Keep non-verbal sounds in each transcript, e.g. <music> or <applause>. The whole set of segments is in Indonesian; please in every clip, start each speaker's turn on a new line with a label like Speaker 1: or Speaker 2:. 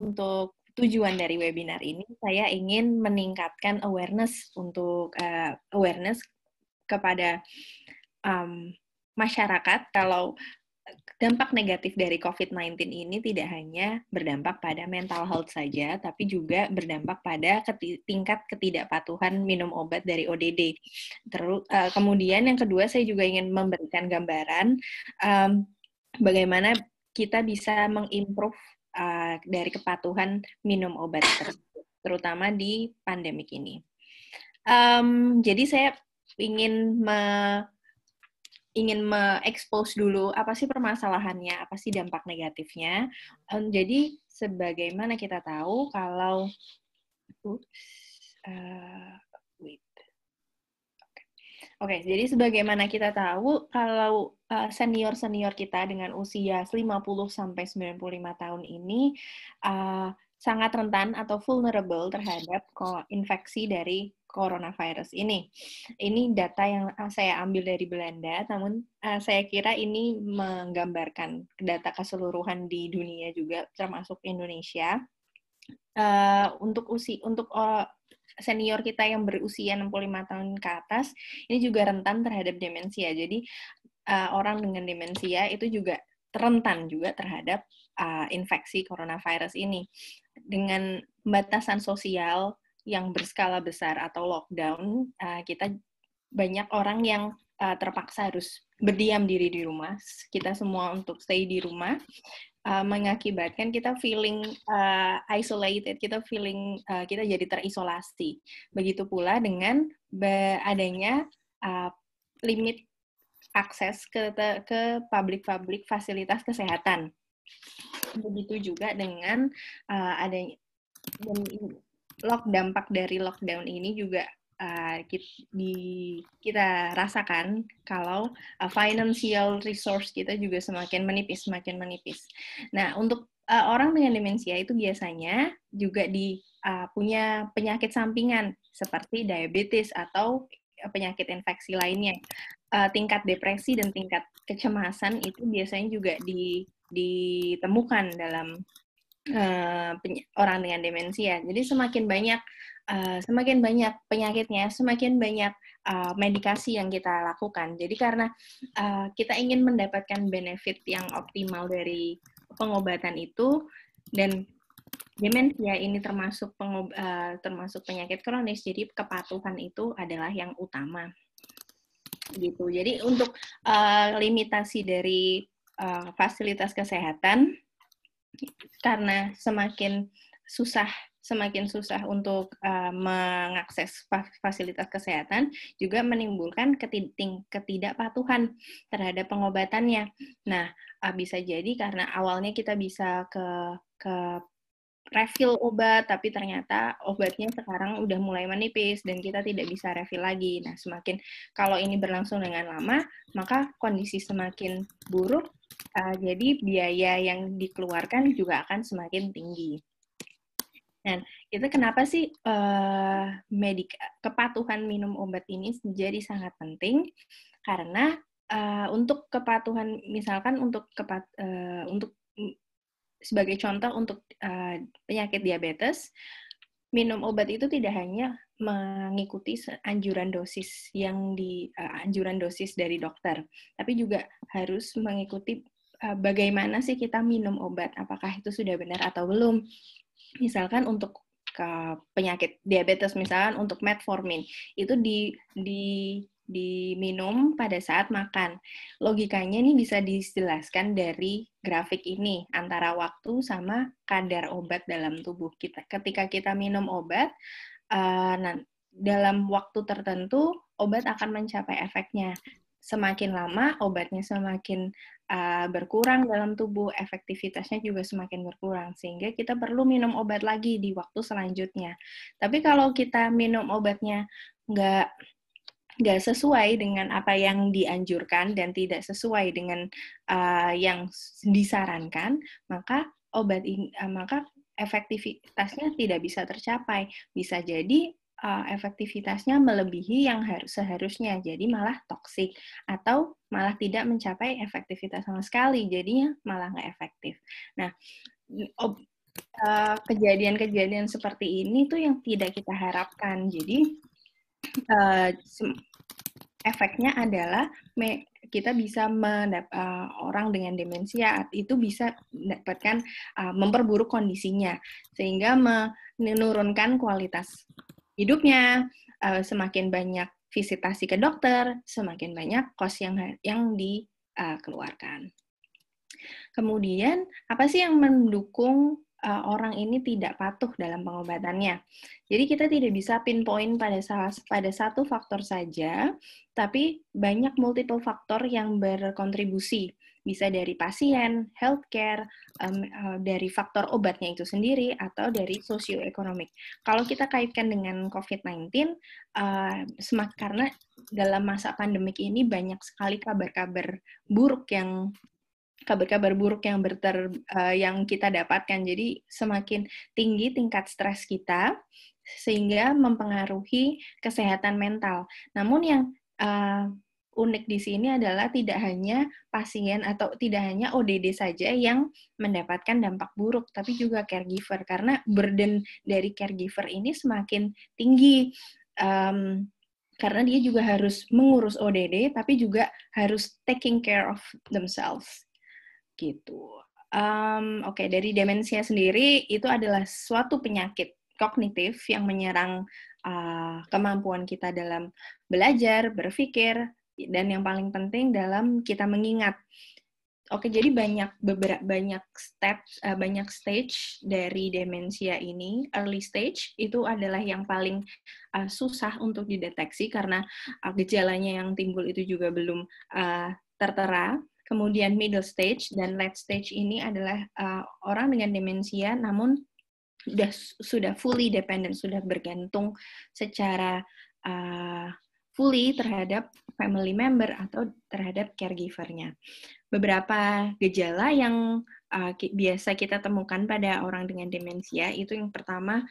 Speaker 1: untuk tujuan dari webinar ini saya ingin meningkatkan awareness untuk uh, awareness kepada um, masyarakat kalau dampak negatif dari COVID-19 ini tidak hanya berdampak pada mental health saja, tapi juga berdampak pada keti tingkat ketidakpatuhan minum obat dari ODD. Terus, uh, kemudian yang kedua, saya juga ingin memberikan gambaran um, bagaimana kita bisa mengimprove uh, dari kepatuhan minum obat tersebut, terutama di pandemik ini. Um, jadi saya ingin me ingin me-expose dulu apa sih permasalahannya, apa sih dampak negatifnya. Um, jadi sebagaimana kita tahu kalau uh. Oke, jadi sebagaimana kita tahu kalau uh, senior-senior kita dengan usia 50 sampai 95 tahun ini uh, sangat rentan atau vulnerable terhadap infeksi dari coronavirus ini. Ini data yang ah, saya ambil dari Belanda, namun uh, saya kira ini menggambarkan data keseluruhan di dunia juga, termasuk Indonesia. Uh, untuk usi untuk uh, senior kita yang berusia 65 tahun ke atas, ini juga rentan terhadap demensia. Jadi uh, orang dengan demensia itu juga rentan juga terhadap uh, infeksi coronavirus ini. Dengan pembatasan sosial yang berskala besar atau lockdown, uh, kita banyak orang yang uh, terpaksa harus berdiam diri di rumah. Kita semua untuk stay di rumah uh, mengakibatkan kita feeling uh, isolated, kita feeling uh, kita jadi terisolasi. Begitu pula dengan adanya uh, limit akses ke ke publik-publik fasilitas kesehatan. Begitu juga dengan uh, adanya lock dampak dari lockdown ini juga uh, kita, di, kita rasakan kalau uh, financial resource kita juga semakin menipis, semakin menipis. Nah, untuk uh, orang dengan demensia itu biasanya juga di uh, punya penyakit sampingan seperti diabetes atau penyakit infeksi lainnya. Uh, tingkat depresi dan tingkat kecemasan itu biasanya juga di, ditemukan dalam uh, orang dengan demensia. Jadi semakin banyak uh, semakin banyak penyakitnya, semakin banyak uh, medikasi yang kita lakukan. Jadi karena uh, kita ingin mendapatkan benefit yang optimal dari pengobatan itu dan demensia ini termasuk uh, termasuk penyakit kronis. Jadi kepatuhan itu adalah yang utama. Gitu. Jadi untuk uh, limitasi dari uh, fasilitas kesehatan karena semakin susah semakin susah untuk uh, mengakses fasilitas kesehatan juga menimbulkan ketidakpatuhan terhadap pengobatannya. Nah, uh, bisa jadi karena awalnya kita bisa ke ke refill obat, tapi ternyata obatnya sekarang udah mulai menipis dan kita tidak bisa refill lagi. Nah, semakin kalau ini berlangsung dengan lama, maka kondisi semakin buruk Uh, jadi biaya yang dikeluarkan juga akan semakin tinggi. Dan itu kenapa sih uh, medik kepatuhan minum obat ini menjadi sangat penting? Karena uh, untuk kepatuhan, misalkan untuk kepat, uh, untuk sebagai contoh untuk uh, penyakit diabetes, minum obat itu tidak hanya mengikuti anjuran dosis yang di uh, anjuran dosis dari dokter, tapi juga harus mengikuti bagaimana sih kita minum obat, apakah itu sudah benar atau belum. Misalkan untuk ke penyakit diabetes misalkan untuk metformin itu di di diminum pada saat makan. Logikanya ini bisa dijelaskan dari grafik ini antara waktu sama kadar obat dalam tubuh kita. Ketika kita minum obat, nah, dalam waktu tertentu obat akan mencapai efeknya semakin lama obatnya semakin uh, berkurang dalam tubuh, efektivitasnya juga semakin berkurang sehingga kita perlu minum obat lagi di waktu selanjutnya. Tapi kalau kita minum obatnya nggak nggak sesuai dengan apa yang dianjurkan dan tidak sesuai dengan uh, yang disarankan, maka obat ini uh, maka efektivitasnya tidak bisa tercapai. Bisa jadi uh, efektivitasnya melebihi yang harus seharusnya, jadi malah toksik atau malah tidak mencapai efektivitas sama sekali, jadinya malah nggak efektif. Nah, uh, kejadian-kejadian seperti ini tuh yang tidak kita harapkan. Jadi uh, efeknya adalah me, kita bisa mendap, uh, orang dengan demensia itu bisa mendapatkan uh, memperburuk kondisinya sehingga menurunkan kualitas hidupnya uh, semakin banyak visitasi ke dokter semakin banyak kos yang yang dikeluarkan kemudian apa sih yang mendukung uh, orang ini tidak patuh dalam pengobatannya. Jadi kita tidak bisa pinpoint pada salah, pada satu faktor saja, tapi banyak multiple faktor yang berkontribusi. Bisa dari pasien, healthcare, um, uh, dari faktor obatnya itu sendiri, atau dari sosioekonomik. Kalau kita kaitkan dengan COVID-19, uh, semak, karena dalam masa pandemik ini banyak sekali kabar-kabar buruk yang kabar-kabar buruk yang berter uh, yang kita dapatkan. Jadi semakin tinggi tingkat stres kita sehingga mempengaruhi kesehatan mental. Namun yang uh, unik di sini adalah tidak hanya pasien atau tidak hanya ODD saja yang mendapatkan dampak buruk, tapi juga caregiver karena burden dari caregiver ini semakin tinggi. Um, karena dia juga harus mengurus ODD, tapi juga harus taking care of themselves gitu. Um, Oke, okay, dari demensia sendiri itu adalah suatu penyakit kognitif yang menyerang uh, kemampuan kita dalam belajar, berpikir, dan yang paling penting dalam kita mengingat. Oke, jadi banyak beberapa banyak step, uh, banyak stage dari demensia ini. Early stage itu adalah yang paling uh, susah untuk dideteksi karena uh, gejalanya yang timbul itu juga belum tertera Kemudian middle stage dan late stage ini adalah orang dengan demensia namun sudah sudah fully dependent, sudah bergantung secara fully terhadap family member atau terhadap caregivernya. Beberapa gejala yang uh, biasa kita temukan pada orang dengan demensia itu yang pertama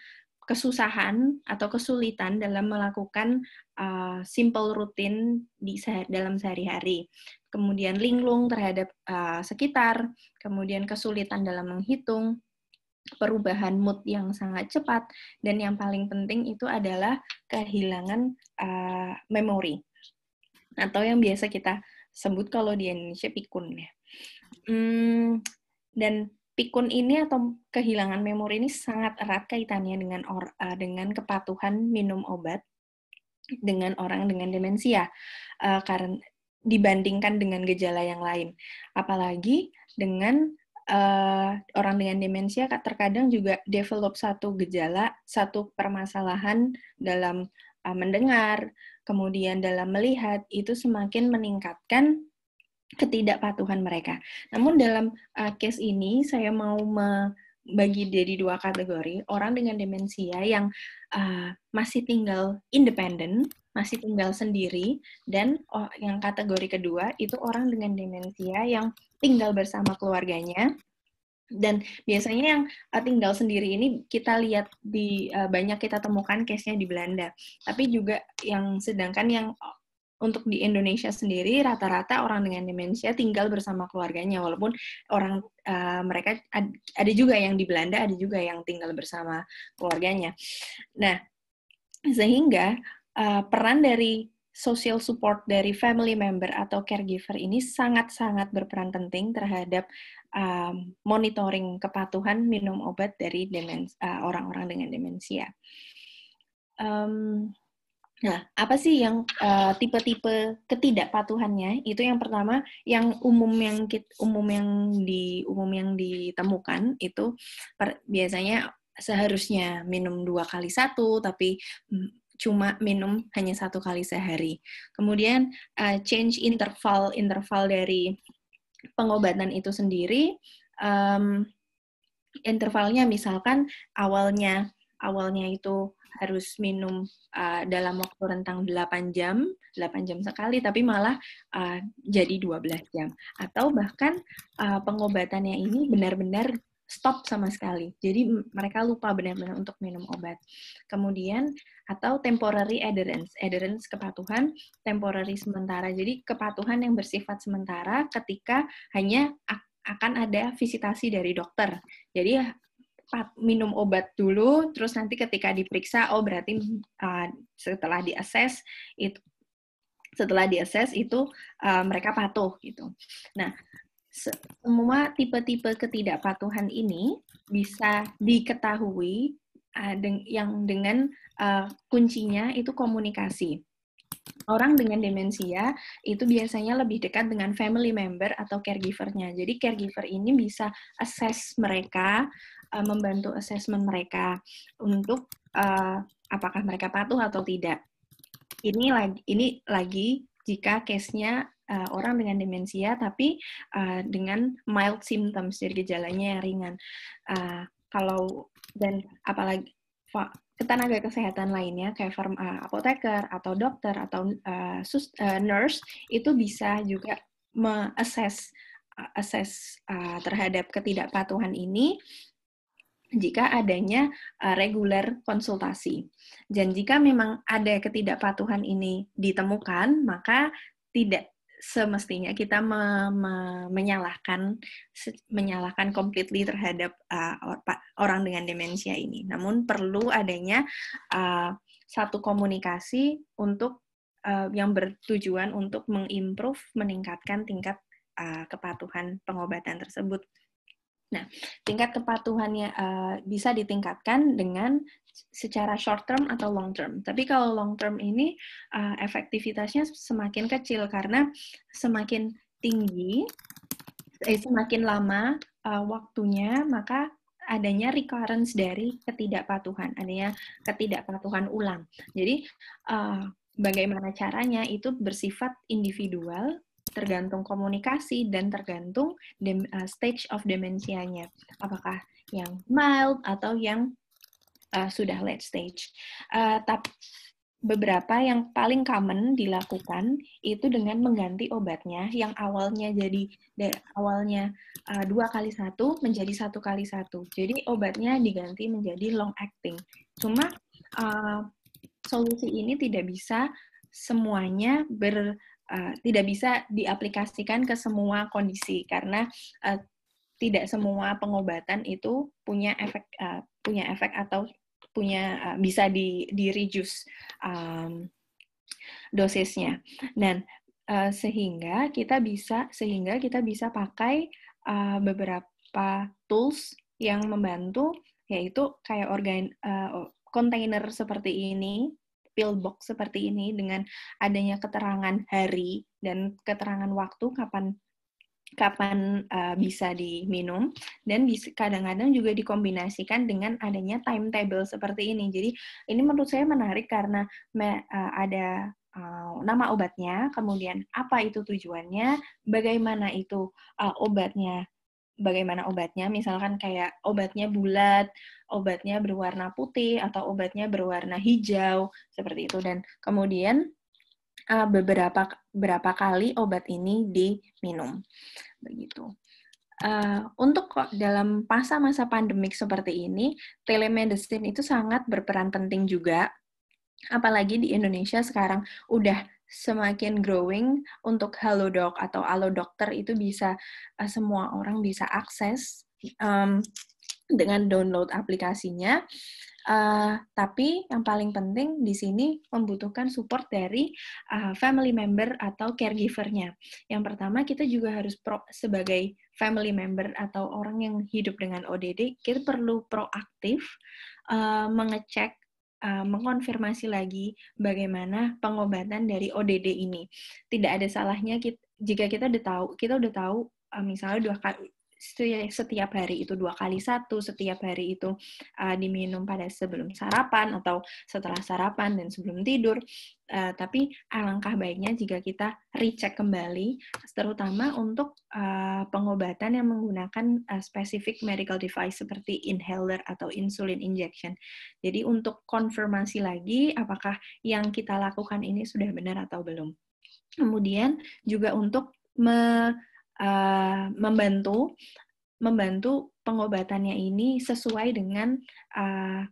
Speaker 1: kesusahan atau kesulitan dalam melakukan uh, simple rutin di dalam sehari-hari. Kemudian linglung terhadap uh, sekitar, kemudian kesulitan dalam menghitung, perubahan mood yang sangat cepat, dan yang paling penting itu adalah kehilangan uh, memori atau yang biasa kita sebut kalau di Indonesia pikun ya. Hmm, dan pikun ini atau kehilangan memori ini sangat erat kaitannya dengan or, uh, dengan kepatuhan minum obat dengan orang dengan demensia uh, karena dibandingkan dengan gejala yang lain apalagi dengan uh, orang dengan demensia terkadang juga develop satu gejala satu permasalahan dalam uh, mendengar kemudian dalam melihat itu semakin meningkatkan ketidakpatuhan mereka. Namun dalam uh, case ini saya mau membagi dari dua kategori orang dengan demensia yang uh, masih tinggal independen, masih tinggal sendiri, dan oh, yang kategori kedua itu orang dengan demensia yang tinggal bersama keluarganya. Dan biasanya yang uh, tinggal sendiri ini kita lihat di uh, banyak kita temukan case-nya di Belanda. Tapi juga yang sedangkan yang untuk di Indonesia sendiri rata-rata orang dengan demensia tinggal bersama keluarganya walaupun orang uh, mereka ad, ada juga yang di Belanda ada juga yang tinggal bersama keluarganya. Nah, sehingga uh, peran dari social support dari family member atau caregiver ini sangat-sangat berperan penting terhadap um, monitoring kepatuhan minum obat dari uh, orang-orang dengan demensia. Um, Nah, apa sih yang uh, tipe-tipe ketidakpatuhannya? Itu yang pertama, yang umum yang umum yang di umum yang ditemukan itu per, biasanya seharusnya minum dua kali satu, tapi cuma minum hanya satu kali sehari. Kemudian uh, change interval interval dari pengobatan itu sendiri, um, intervalnya misalkan awalnya awalnya itu harus minum uh, dalam waktu rentang 8 jam, 8 jam sekali, tapi malah uh, jadi 12 jam. Atau bahkan uh, pengobatannya ini benar-benar stop sama sekali. Jadi mereka lupa benar-benar untuk minum obat. Kemudian atau temporary adherence, adherence kepatuhan temporary sementara. Jadi kepatuhan yang bersifat sementara ketika hanya akan ada visitasi dari dokter. Jadi minum obat dulu, terus nanti ketika diperiksa, oh berarti uh, setelah diakses itu setelah diakses itu uh, mereka patuh gitu. Nah, semua tipe-tipe ketidakpatuhan ini bisa diketahui deng yang dengan uh, kuncinya itu komunikasi. Orang dengan demensia itu biasanya lebih dekat dengan family member atau caregiver-nya. Jadi caregiver ini bisa assess mereka, uh, membantu assessment mereka untuk apakah mereka patuh atau tidak. Ini lagi ini lagi jika case-nya uh, orang dengan demensia tapi uh, dengan mild symptoms jadi gejalanya yang ringan. Uh, kalau dan apalagi tenaga kesehatan lainnya kayak farm, uh, apoteker atau dokter atau uh, sus, uh, nurse itu bisa juga mengassess assess uh, terhadap ketidakpatuhan ini jika adanya uh, reguler konsultasi. Dan jika memang ada ketidakpatuhan ini ditemukan, maka tidak semestinya kita me, me, menyalahkan menyalahkan completely terhadap uh, orang dengan demensia ini. Namun perlu adanya uh, satu komunikasi untuk uh, yang bertujuan untuk mengimprove, meningkatkan tingkat uh, kepatuhan pengobatan tersebut. Nah, tingkat kepatuhannya uh, bisa ditingkatkan dengan secara short term atau long term. Tapi kalau long term ini uh, efektivitasnya semakin kecil karena semakin tinggi, eh, semakin lama uh, waktunya, maka adanya recurrence dari ketidakpatuhan, adanya ketidakpatuhan ulang. Jadi uh, bagaimana caranya itu bersifat individual tergantung komunikasi dan tergantung dem, uh, stage of demensianya. Apakah yang mild atau yang uh, sudah late stage. Uh, tapi beberapa yang paling common dilakukan itu dengan mengganti obatnya yang awalnya jadi awalnya dua kali satu menjadi satu kali satu. Jadi obatnya diganti menjadi long acting. Cuma uh, solusi ini tidak bisa semuanya ber uh, tidak bisa diaplikasikan ke semua kondisi karena uh, tidak semua pengobatan itu punya efek uh, punya efek atau punya uh, bisa di di reduce um, dosisnya. Dan uh, sehingga kita bisa sehingga kita bisa pakai uh, beberapa tools yang membantu yaitu kayak organ uh, seperti ini pill box seperti ini dengan adanya keterangan hari dan keterangan waktu kapan kapan uh, bisa diminum dan kadang-kadang juga dikombinasikan dengan adanya timetable seperti ini. Jadi ini menurut saya menarik karena me, uh, ada uh, nama obatnya, kemudian apa itu tujuannya, bagaimana itu uh, obatnya bagaimana obatnya, misalkan kayak obatnya bulat, obatnya berwarna putih, atau obatnya berwarna hijau, seperti itu. Dan kemudian uh, beberapa berapa kali obat ini diminum, begitu. Uh, untuk dalam masa-masa pandemik seperti ini, telemedicine itu sangat berperan penting juga. Apalagi di Indonesia sekarang udah semakin growing untuk Halodoc atau Halo Dokter itu bisa uh, semua orang bisa akses um, dengan download aplikasinya. Uh, tapi yang paling penting di sini membutuhkan support dari uh, family member atau caregivernya. Yang pertama kita juga harus pro, sebagai family member atau orang yang hidup dengan ODD kita perlu proaktif uh, mengecek uh, mengonfirmasi lagi bagaimana pengobatan dari ODD ini. Tidak ada salahnya kita, jika kita udah tahu, kita udah tahu uh, misalnya dua kali setiap hari itu dua kali satu, setiap hari itu uh, diminum pada sebelum sarapan atau setelah sarapan dan sebelum tidur. Uh, tapi alangkah baiknya jika kita recheck kembali, terutama untuk uh, pengobatan yang menggunakan uh, specific medical device seperti inhaler atau insulin injection. Jadi untuk konfirmasi lagi apakah yang kita lakukan ini sudah benar atau belum. Kemudian juga untuk uh, membantu membantu pengobatannya ini sesuai dengan uh,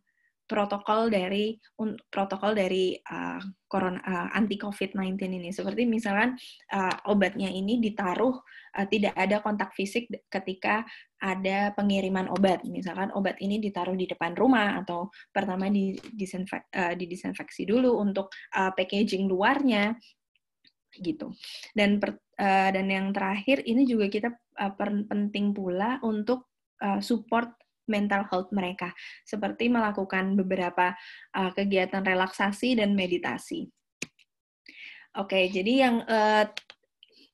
Speaker 1: protokol dari un, protokol dari uh, corona uh, anti COVID-19 ini. Seperti misalkan uh, obatnya ini ditaruh uh, tidak ada kontak fisik ketika ada pengiriman obat. Misalkan obat ini ditaruh di depan rumah atau pertama di disinfek, uh, didisinfeksi dulu untuk uh, packaging luarnya gitu. Dan per, uh, dan yang terakhir ini juga kita uh, penting pula untuk uh, support mental health mereka, seperti melakukan beberapa uh, kegiatan relaksasi dan meditasi. Oke, okay, jadi yang uh,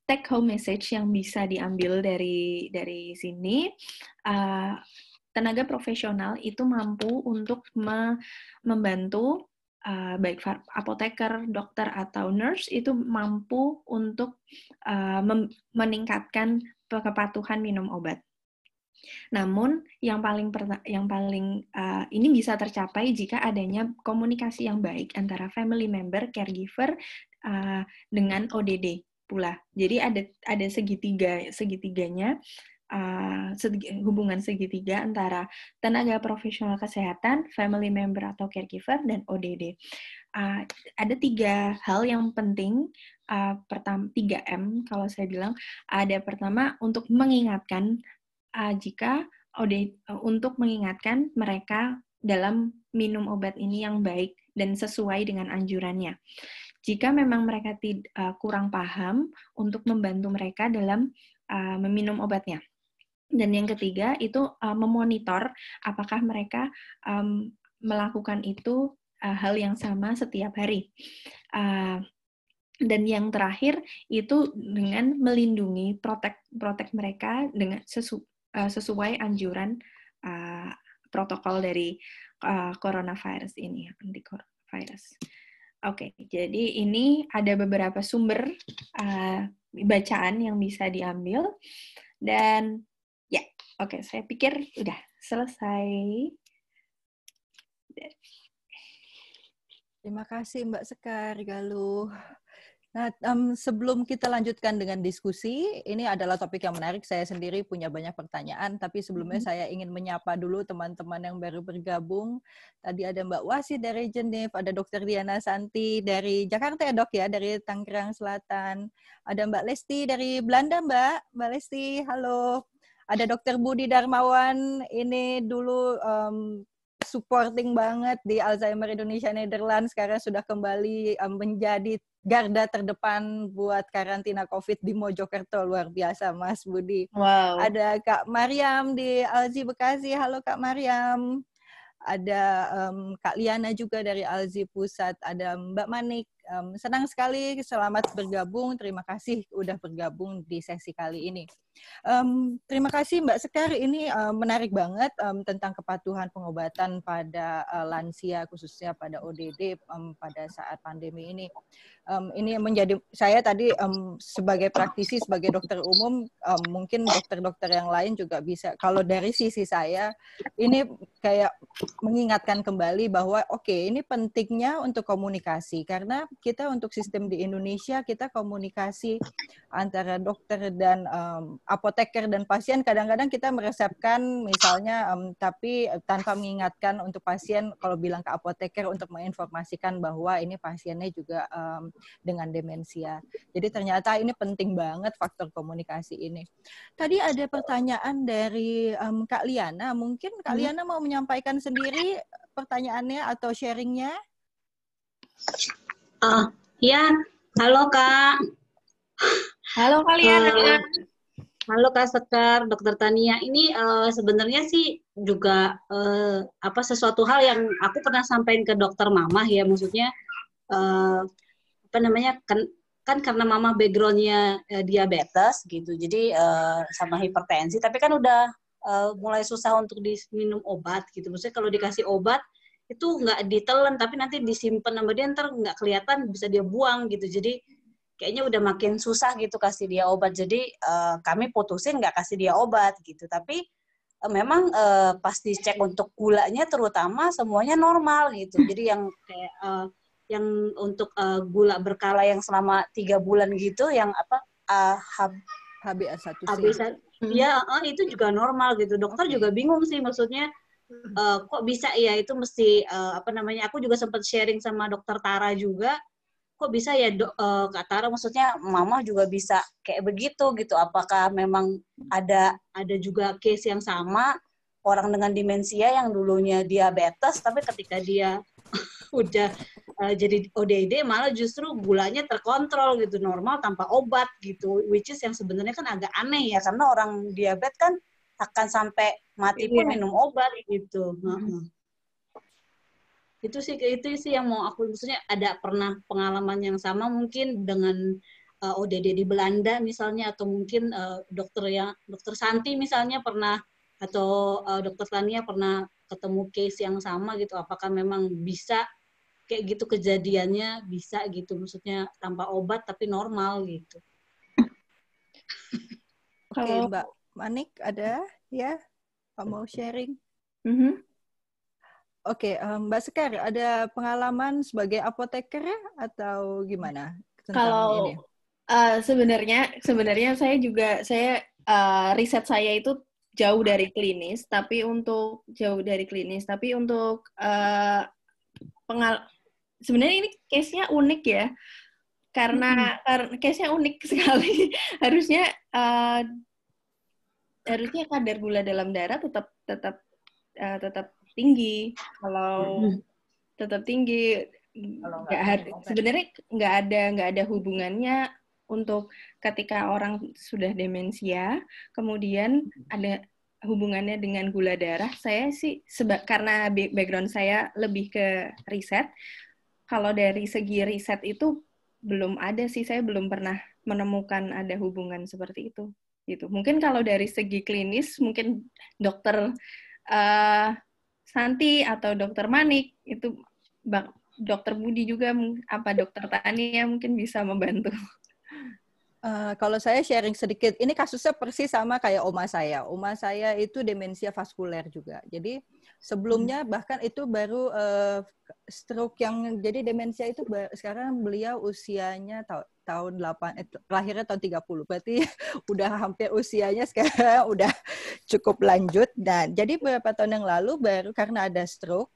Speaker 1: take home message yang bisa diambil dari dari sini, uh, tenaga profesional itu mampu untuk me membantu uh, baik apoteker, dokter atau nurse itu mampu untuk uh, meningkatkan kepatuhan minum obat. Namun yang paling yang paling uh, ini bisa tercapai jika adanya komunikasi yang baik antara family member, caregiver uh, dengan ODD pula. Jadi ada ada segitiga segitiganya uh, hubungan segitiga antara tenaga profesional kesehatan, family member atau caregiver dan ODD. Uh, ada tiga hal yang penting. Uh, pertama 3M kalau saya bilang ada pertama untuk mengingatkan uh, jika OD, uh, untuk mengingatkan mereka dalam minum obat ini yang baik dan sesuai dengan anjurannya. Jika memang mereka tid, uh, kurang paham, untuk membantu mereka dalam uh, meminum obatnya. Dan yang ketiga itu uh, memonitor apakah mereka um, melakukan itu uh, hal yang sama setiap hari. Uh, dan yang terakhir itu dengan melindungi protek protek mereka dengan sesu, uh, sesuai anjuran uh, protokol dari uh, coronavirus ini, anti coronavirus. Oke, okay, jadi ini ada beberapa sumber uh, bacaan yang bisa diambil dan oke, saya pikir udah selesai.
Speaker 2: Terima kasih Mbak Sekar Galuh. Nah, um, sebelum kita lanjutkan dengan diskusi, ini adalah topik yang menarik. Saya sendiri punya banyak pertanyaan, tapi sebelumnya mm-hmm. saya ingin menyapa dulu teman-teman yang baru bergabung. Tadi ada Mbak Wasi dari Genif, ada Dr. Diana Santi dari Jakarta ya dok ya, dari Tangerang Selatan. Ada Mbak Lesti dari Belanda Mbak. Mbak Lesti, halo. Ada Dr. Budi Darmawan, ini dulu um, supporting banget di Alzheimer Indonesia Netherlands sekarang sudah kembali um, menjadi garda terdepan buat karantina COVID di Mojokerto luar biasa Mas Budi.
Speaker 1: Wow.
Speaker 2: Ada Kak Mariam di Alzi Bekasi. Halo Kak Mariam. Ada um, Kak Liana juga dari Alzi Pusat. Ada Mbak Manik um, senang sekali selamat bergabung. Terima kasih udah bergabung di sesi kali ini. Um, terima kasih Mbak Sekar. Ini um, menarik banget um, tentang kepatuhan pengobatan pada uh, lansia khususnya pada ODD um, pada saat pandemi ini. Um, ini menjadi saya tadi um, sebagai praktisi sebagai dokter umum um, mungkin dokter-dokter yang lain juga bisa kalau dari sisi saya ini kayak mengingatkan kembali bahwa oke okay, ini pentingnya untuk komunikasi karena kita untuk sistem di Indonesia kita komunikasi antara dokter dan um, apoteker dan pasien kadang-kadang kita meresepkan misalnya um, tapi tanpa mengingatkan untuk pasien kalau bilang ke apoteker untuk menginformasikan bahwa ini pasiennya juga um, dengan demensia. Jadi ternyata ini penting banget faktor komunikasi ini. Tadi ada pertanyaan dari um, Kak Liana, mungkin Kak hmm. Liana mau menyampaikan sendiri pertanyaannya atau sharingnya?
Speaker 3: Oh, ya. Halo, Kak.
Speaker 1: Halo, kalian. Uh,
Speaker 3: halo, Kak Sekar, Dokter Tania. Ini uh, sebenarnya sih juga uh, apa sesuatu hal yang aku pernah sampaikan ke dokter Mama ya, maksudnya uh, apa namanya kan kan karena mama backgroundnya uh, diabetes gitu jadi uh, sama hipertensi tapi kan udah uh, mulai susah untuk diminum obat gitu maksudnya kalau dikasih obat itu nggak ditelan tapi nanti disimpan sama dia ntar nggak kelihatan bisa dia buang gitu. Jadi kayaknya udah makin susah gitu kasih dia obat. Jadi uh, kami putusin nggak kasih dia obat gitu. Tapi uh, memang uh, pas dicek untuk gulanya terutama semuanya normal gitu. Jadi yang kayak uh, yang untuk uh, gula berkala yang selama tiga bulan gitu yang apa uh, HbA1c HbA1 ya uh, itu juga normal gitu. Dokter okay. juga bingung sih maksudnya uh, kok bisa? Ya itu mesti uh, apa namanya aku juga sempat sharing sama dokter Tara juga. Kok bisa ya do, uh, Kak Tara maksudnya mama juga bisa kayak begitu gitu. Apakah memang ada ada juga case yang sama? Orang dengan demensia yang dulunya diabetes tapi ketika dia <laughs> udah uh, jadi ODD malah justru gulanya terkontrol gitu. Normal tanpa obat gitu. Which is yang sebenarnya kan agak aneh ya karena orang diabetes kan akan sampai mati pun iya. minum obat gitu. Hmm. itu sih itu sih yang mau aku maksudnya ada pernah pengalaman yang sama mungkin dengan uh, eh, ODD di Belanda misalnya atau mungkin uh, dokter yang dokter Santi misalnya pernah atau uh, dokter Tania pernah ketemu case yang sama gitu. Apakah memang bisa kayak gitu kejadiannya bisa gitu maksudnya tanpa obat tapi normal gitu.
Speaker 2: Kalau okay, Mbak Manik ada ya mau sharing
Speaker 1: mm -hmm.
Speaker 2: Oke, okay, um, Mbak Sekar, ada pengalaman sebagai apoteker ya atau gimana?
Speaker 1: Kalau ini? Uh, sebenarnya, sebenarnya saya juga saya uh, riset saya itu jauh dari klinis, tapi untuk jauh dari klinis, tapi untuk uh, pengal sebenarnya ini case-nya unik ya, karena hmm. case-nya unik <laughs> sekali. harusnya uh, harusnya kadar gula dalam darah tetap tetap uh, tetap tinggi. Kalau hmm. tetap tinggi, nggak sebenarnya nggak ada nggak ada hubungannya untuk ketika orang sudah demensia, kemudian ada hubungannya dengan gula darah, saya sih seba karena background saya lebih ke riset. Kalau dari segi riset itu belum ada sih, saya belum pernah menemukan ada hubungan seperti itu. Gitu. Mungkin kalau dari segi klinis, mungkin dokter uh, Santi atau dokter Manik itu bang dokter Budi juga apa dokter Tania mungkin bisa membantu.
Speaker 2: Uh, kalau saya sharing sedikit, ini kasusnya persis sama kayak oma saya. Oma saya itu demensia vaskuler juga. Jadi sebelumnya hmm. bahkan itu baru uh, stroke yang jadi demensia itu sekarang beliau usianya tahun 8 eh, lahirnya tahun 30. Berarti <laughs> udah hampir usianya sekarang <laughs> udah cukup lanjut dan jadi beberapa tahun yang lalu baru karena ada stroke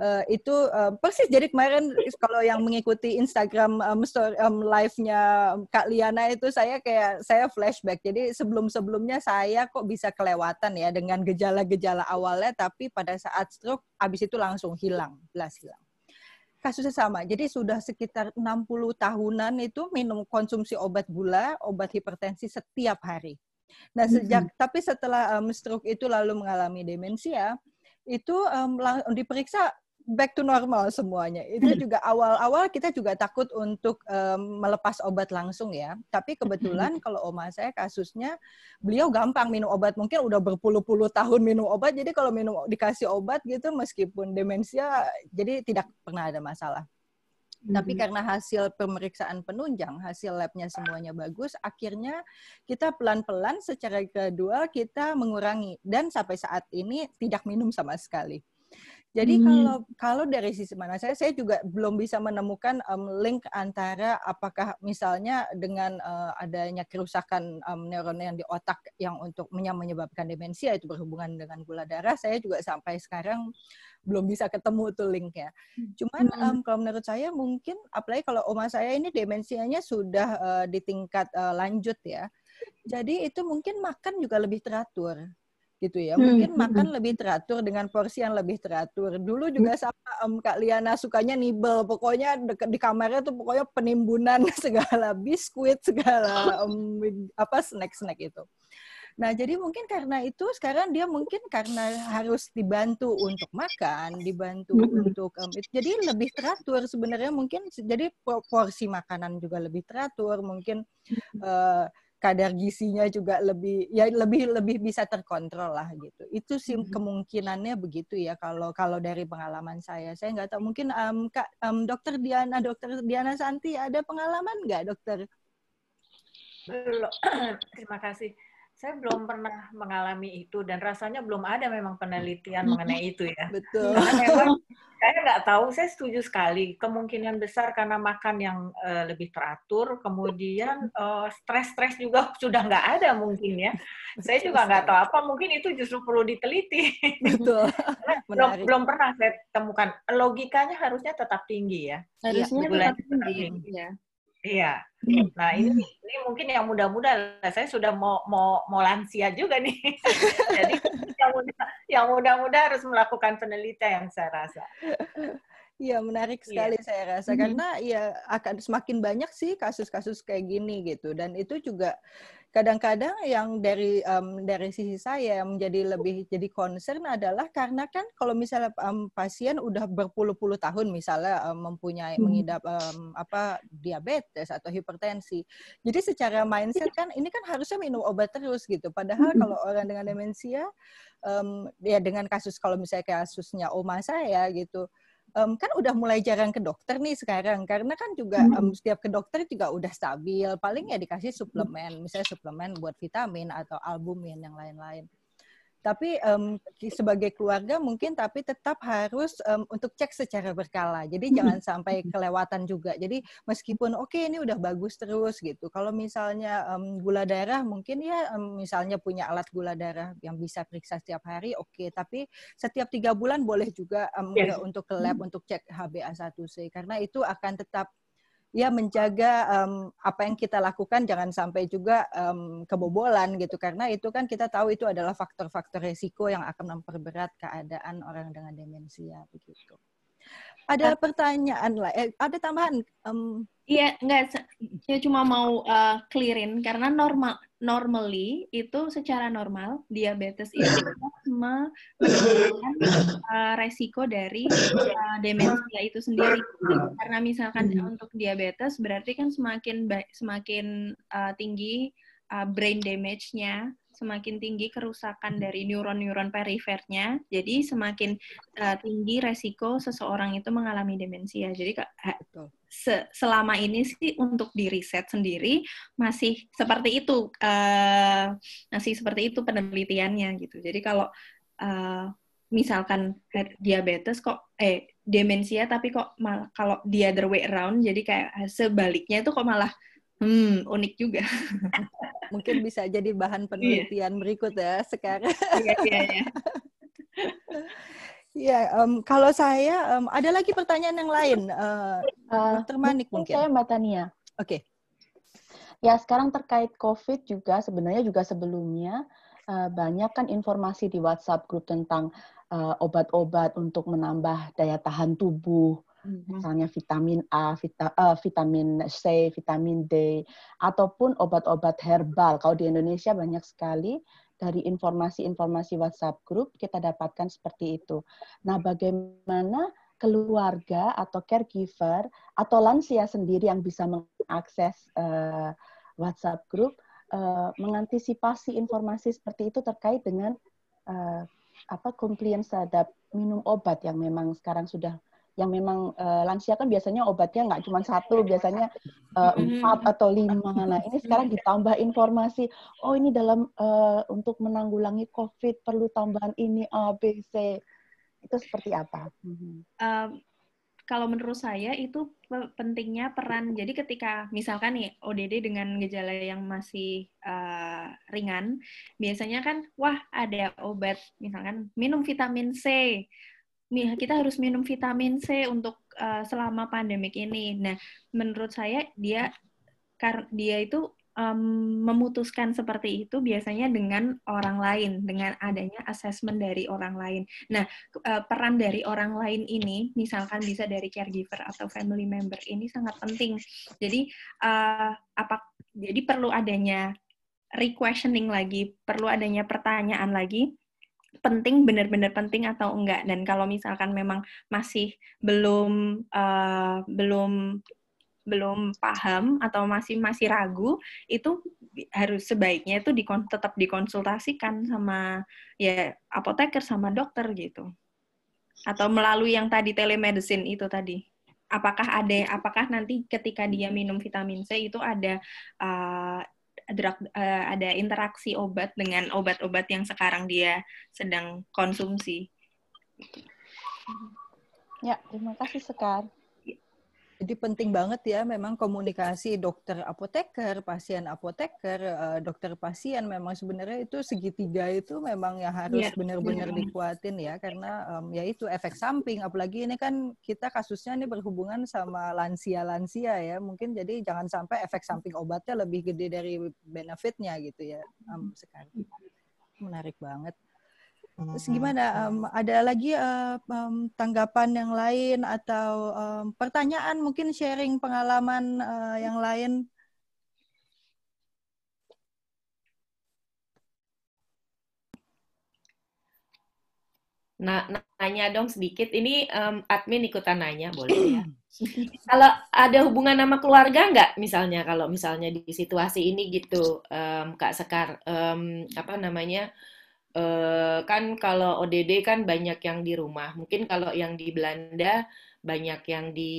Speaker 2: uh, itu uh, persis jadi kemarin kalau yang mengikuti Instagram um, story um, live-nya Kak Liana itu saya kayak saya flashback. Jadi sebelum-sebelumnya saya kok bisa kelewatan ya dengan gejala-gejala awalnya tapi pada saat stroke habis itu langsung hilang, belas hilang. Kasusnya sama. Jadi sudah sekitar 60 tahunan itu minum konsumsi obat gula, obat hipertensi setiap hari. Nah, sejak mm -hmm. tapi setelah um, stroke itu lalu mengalami demensia, itu um, diperiksa back to normal semuanya. Itu hmm. juga awal-awal kita juga takut untuk um, melepas obat langsung ya. Tapi kebetulan hmm. kalau oma saya kasusnya beliau gampang minum obat. Mungkin udah berpuluh-puluh tahun minum obat. Jadi kalau minum dikasih obat gitu meskipun demensia jadi tidak pernah ada masalah. Tapi karena hasil pemeriksaan penunjang, hasil labnya semuanya bagus, akhirnya kita pelan-pelan secara gradual kita mengurangi dan sampai saat ini tidak minum sama sekali. Jadi hmm. kalau kalau dari sisi mana saya saya juga belum bisa menemukan um, link antara apakah misalnya dengan uh, adanya kerusakan um, neuron yang di otak yang untuk menyebabkan demensia itu berhubungan dengan gula darah. Saya juga sampai sekarang belum bisa ketemu tuh linknya. Cuman um, kalau menurut saya mungkin apalagi kalau oma saya ini demensianya sudah uh, di tingkat uh, lanjut ya. Jadi itu mungkin makan juga lebih teratur gitu ya. Hmm, Mungkin hmm. makan lebih teratur dengan porsi yang lebih teratur. Dulu juga hmm. sama um, Kak Liana sukanya nibel, pokoknya deket di kamarnya tuh pokoknya penimbunan <laughs> segala biskuit, segala um, apa snack-snack itu. Nah, jadi mungkin karena itu sekarang dia mungkin karena harus dibantu untuk makan, dibantu untuk um, jadi lebih teratur sebenarnya mungkin jadi porsi makanan juga lebih teratur, mungkin uh, kadar gizinya juga lebih ya lebih lebih bisa terkontrol lah gitu. Itu sih hmm. kemungkinannya begitu ya kalau kalau dari pengalaman saya. Saya nggak tahu mungkin um, Kak um, Dokter Diana Dokter Diana Santi ada pengalaman nggak Dokter?
Speaker 4: Belum. <clears throat> Terima kasih. Saya belum pernah mengalami itu dan rasanya belum ada memang penelitian mengenai itu ya.
Speaker 2: Betul.
Speaker 4: Karena memang <laughs> saya nggak tahu, saya setuju sekali. Kemungkinan besar karena makan yang uh, lebih teratur, kemudian uh, stres-stres juga <laughs> sudah nggak ada mungkin ya. Saya juga nggak tahu apa, mungkin itu justru perlu diteliti. <laughs>
Speaker 2: Betul.
Speaker 4: belum, belum pernah saya temukan. Logikanya harusnya tetap tinggi ya.
Speaker 1: Harusnya
Speaker 4: ya,
Speaker 1: tetap tinggi. Ya.
Speaker 4: Iya. Nah ini ini mungkin yang muda-muda. Saya sudah mau mau mau lansia juga nih. <laughs> Jadi yang muda yang muda-muda harus melakukan penelitian saya rasa.
Speaker 2: Iya, menarik iya. sekali yeah. saya rasa mm -hmm. karena ya akan semakin banyak sih kasus-kasus kayak gini gitu dan itu juga kadang-kadang yang dari um, dari sisi saya yang menjadi lebih jadi concern adalah karena kan kalau misalnya um, pasien udah berpuluh-puluh tahun misalnya um, mempunyai hmm. mengidap um, apa diabetes atau hipertensi. Jadi secara mindset kan ini kan harusnya minum obat terus gitu. Padahal kalau orang dengan demensia um, ya dengan kasus kalau misalnya kasusnya oma saya gitu um, kan udah mulai jarang ke dokter nih sekarang. Karena kan juga um, setiap ke dokter juga udah stabil. Paling ya dikasih suplemen. Misalnya suplemen buat vitamin atau albumin yang lain-lain tapi um, sebagai keluarga mungkin tapi tetap harus um, untuk cek secara berkala. Jadi hmm. jangan sampai kelewatan juga. Jadi meskipun oke okay, ini udah bagus terus gitu. Kalau misalnya um, gula darah mungkin ya um, misalnya punya alat gula darah yang bisa periksa setiap hari oke. Okay. Tapi setiap tiga bulan boleh juga um, yes. untuk ke lab hmm. untuk cek HbA1c karena itu akan tetap ya menjaga um, apa yang kita lakukan jangan sampai juga um, kebobolan gitu karena itu kan kita tahu itu adalah faktor-faktor resiko yang akan memperberat keadaan orang dengan demensia begitu. Ada pertanyaan lah, eh, ada tambahan? Um,
Speaker 1: iya, enggak. Saya cuma mau uh, clearin karena normal normally itu secara normal diabetes itu menimbulkan uh, resiko dari uh, demensia itu sendiri. Karena misalkan hmm. untuk diabetes berarti kan semakin semakin uh, tinggi uh, brain damage-nya semakin tinggi kerusakan dari neuron-neuron perifernya, jadi semakin uh, tinggi resiko seseorang itu mengalami demensia. Jadi se selama ini sih untuk di riset sendiri masih seperti itu, uh, masih seperti itu penelitiannya gitu. Jadi kalau uh, misalkan diabetes kok eh demensia tapi kok malah kalau the other way around jadi kayak sebaliknya itu kok malah Hmm, unik juga. <laughs>
Speaker 2: Mungkin bisa jadi bahan iya. penelitian yeah. berikut ya sekarang. Iya, iya, iya. <laughs> Ya, um, kalau saya um, ada lagi pertanyaan yang lain, uh, uh, Dr. Manik mungkin.
Speaker 5: Saya Mbak Tania.
Speaker 2: Oke. Okay.
Speaker 5: Ya, sekarang terkait COVID juga sebenarnya juga sebelumnya uh, banyak kan informasi di WhatsApp grup tentang obat-obat uh, untuk menambah daya tahan tubuh. Misalnya vitamin A, vita, uh, vitamin C, vitamin D, ataupun obat-obat herbal. Kalau di Indonesia banyak sekali dari informasi-informasi WhatsApp grup kita dapatkan seperti itu. Nah, bagaimana keluarga atau caregiver atau lansia sendiri yang bisa mengakses uh, WhatsApp grup uh, mengantisipasi informasi seperti itu terkait dengan uh, apa compliance terhadap minum obat yang memang sekarang sudah yang memang uh, lansia kan biasanya obatnya nggak cuma satu, biasanya uh, empat atau lima. Nah ini sekarang ditambah informasi, oh ini dalam uh, untuk menanggulangi COVID perlu tambahan ini A, B, C. Itu seperti apa?
Speaker 1: Uh, kalau menurut saya itu pentingnya peran. Jadi ketika misalkan nih ODD dengan gejala yang masih uh, ringan, biasanya kan wah ada obat misalkan minum vitamin C nih kita harus minum vitamin C untuk uh, selama pandemik ini. Nah, menurut saya dia kar dia itu um, memutuskan seperti itu biasanya dengan orang lain, dengan adanya asesmen dari orang lain. Nah, uh, peran dari orang lain ini, misalkan bisa dari caregiver atau family member ini sangat penting. Jadi uh, apa? Jadi perlu adanya requestioning lagi, perlu adanya pertanyaan lagi penting benar-benar penting atau enggak? Dan kalau misalkan memang masih belum uh, belum belum paham atau masih masih ragu itu harus sebaiknya itu dikon, tetap dikonsultasikan sama ya apoteker sama dokter gitu. Atau melalui yang tadi telemedicine itu tadi. Apakah ada apakah nanti ketika dia minum vitamin C itu ada uh, drug, uh, ada interaksi obat dengan obat-obat yang sekarang dia sedang konsumsi.
Speaker 6: Ya, terima kasih Sekar.
Speaker 2: Jadi penting banget ya memang komunikasi dokter apoteker, pasien apoteker, eh, dokter pasien memang sebenarnya itu segitiga itu memang yang harus yeah. benar-benar yeah. dikuatin ya karena um, ya itu efek samping apalagi ini kan kita kasusnya ini berhubungan sama lansia-lansia ya mungkin jadi jangan sampai efek samping obatnya lebih gede dari benefitnya gitu ya um, sekarang menarik banget. Terus gimana? Um, ada lagi uh, um, tanggapan yang lain atau um, pertanyaan mungkin sharing pengalaman uh, yang lain?
Speaker 7: Nah, nanya dong sedikit. Ini um, admin ikutan nanya, boleh ya? <clears throat> kalau ada hubungan sama keluarga nggak, misalnya kalau misalnya di situasi ini gitu, um, Kak Sekar, um, apa namanya? Uh, kan kalau ODD kan banyak yang di rumah. Mungkin kalau yang di Belanda banyak yang di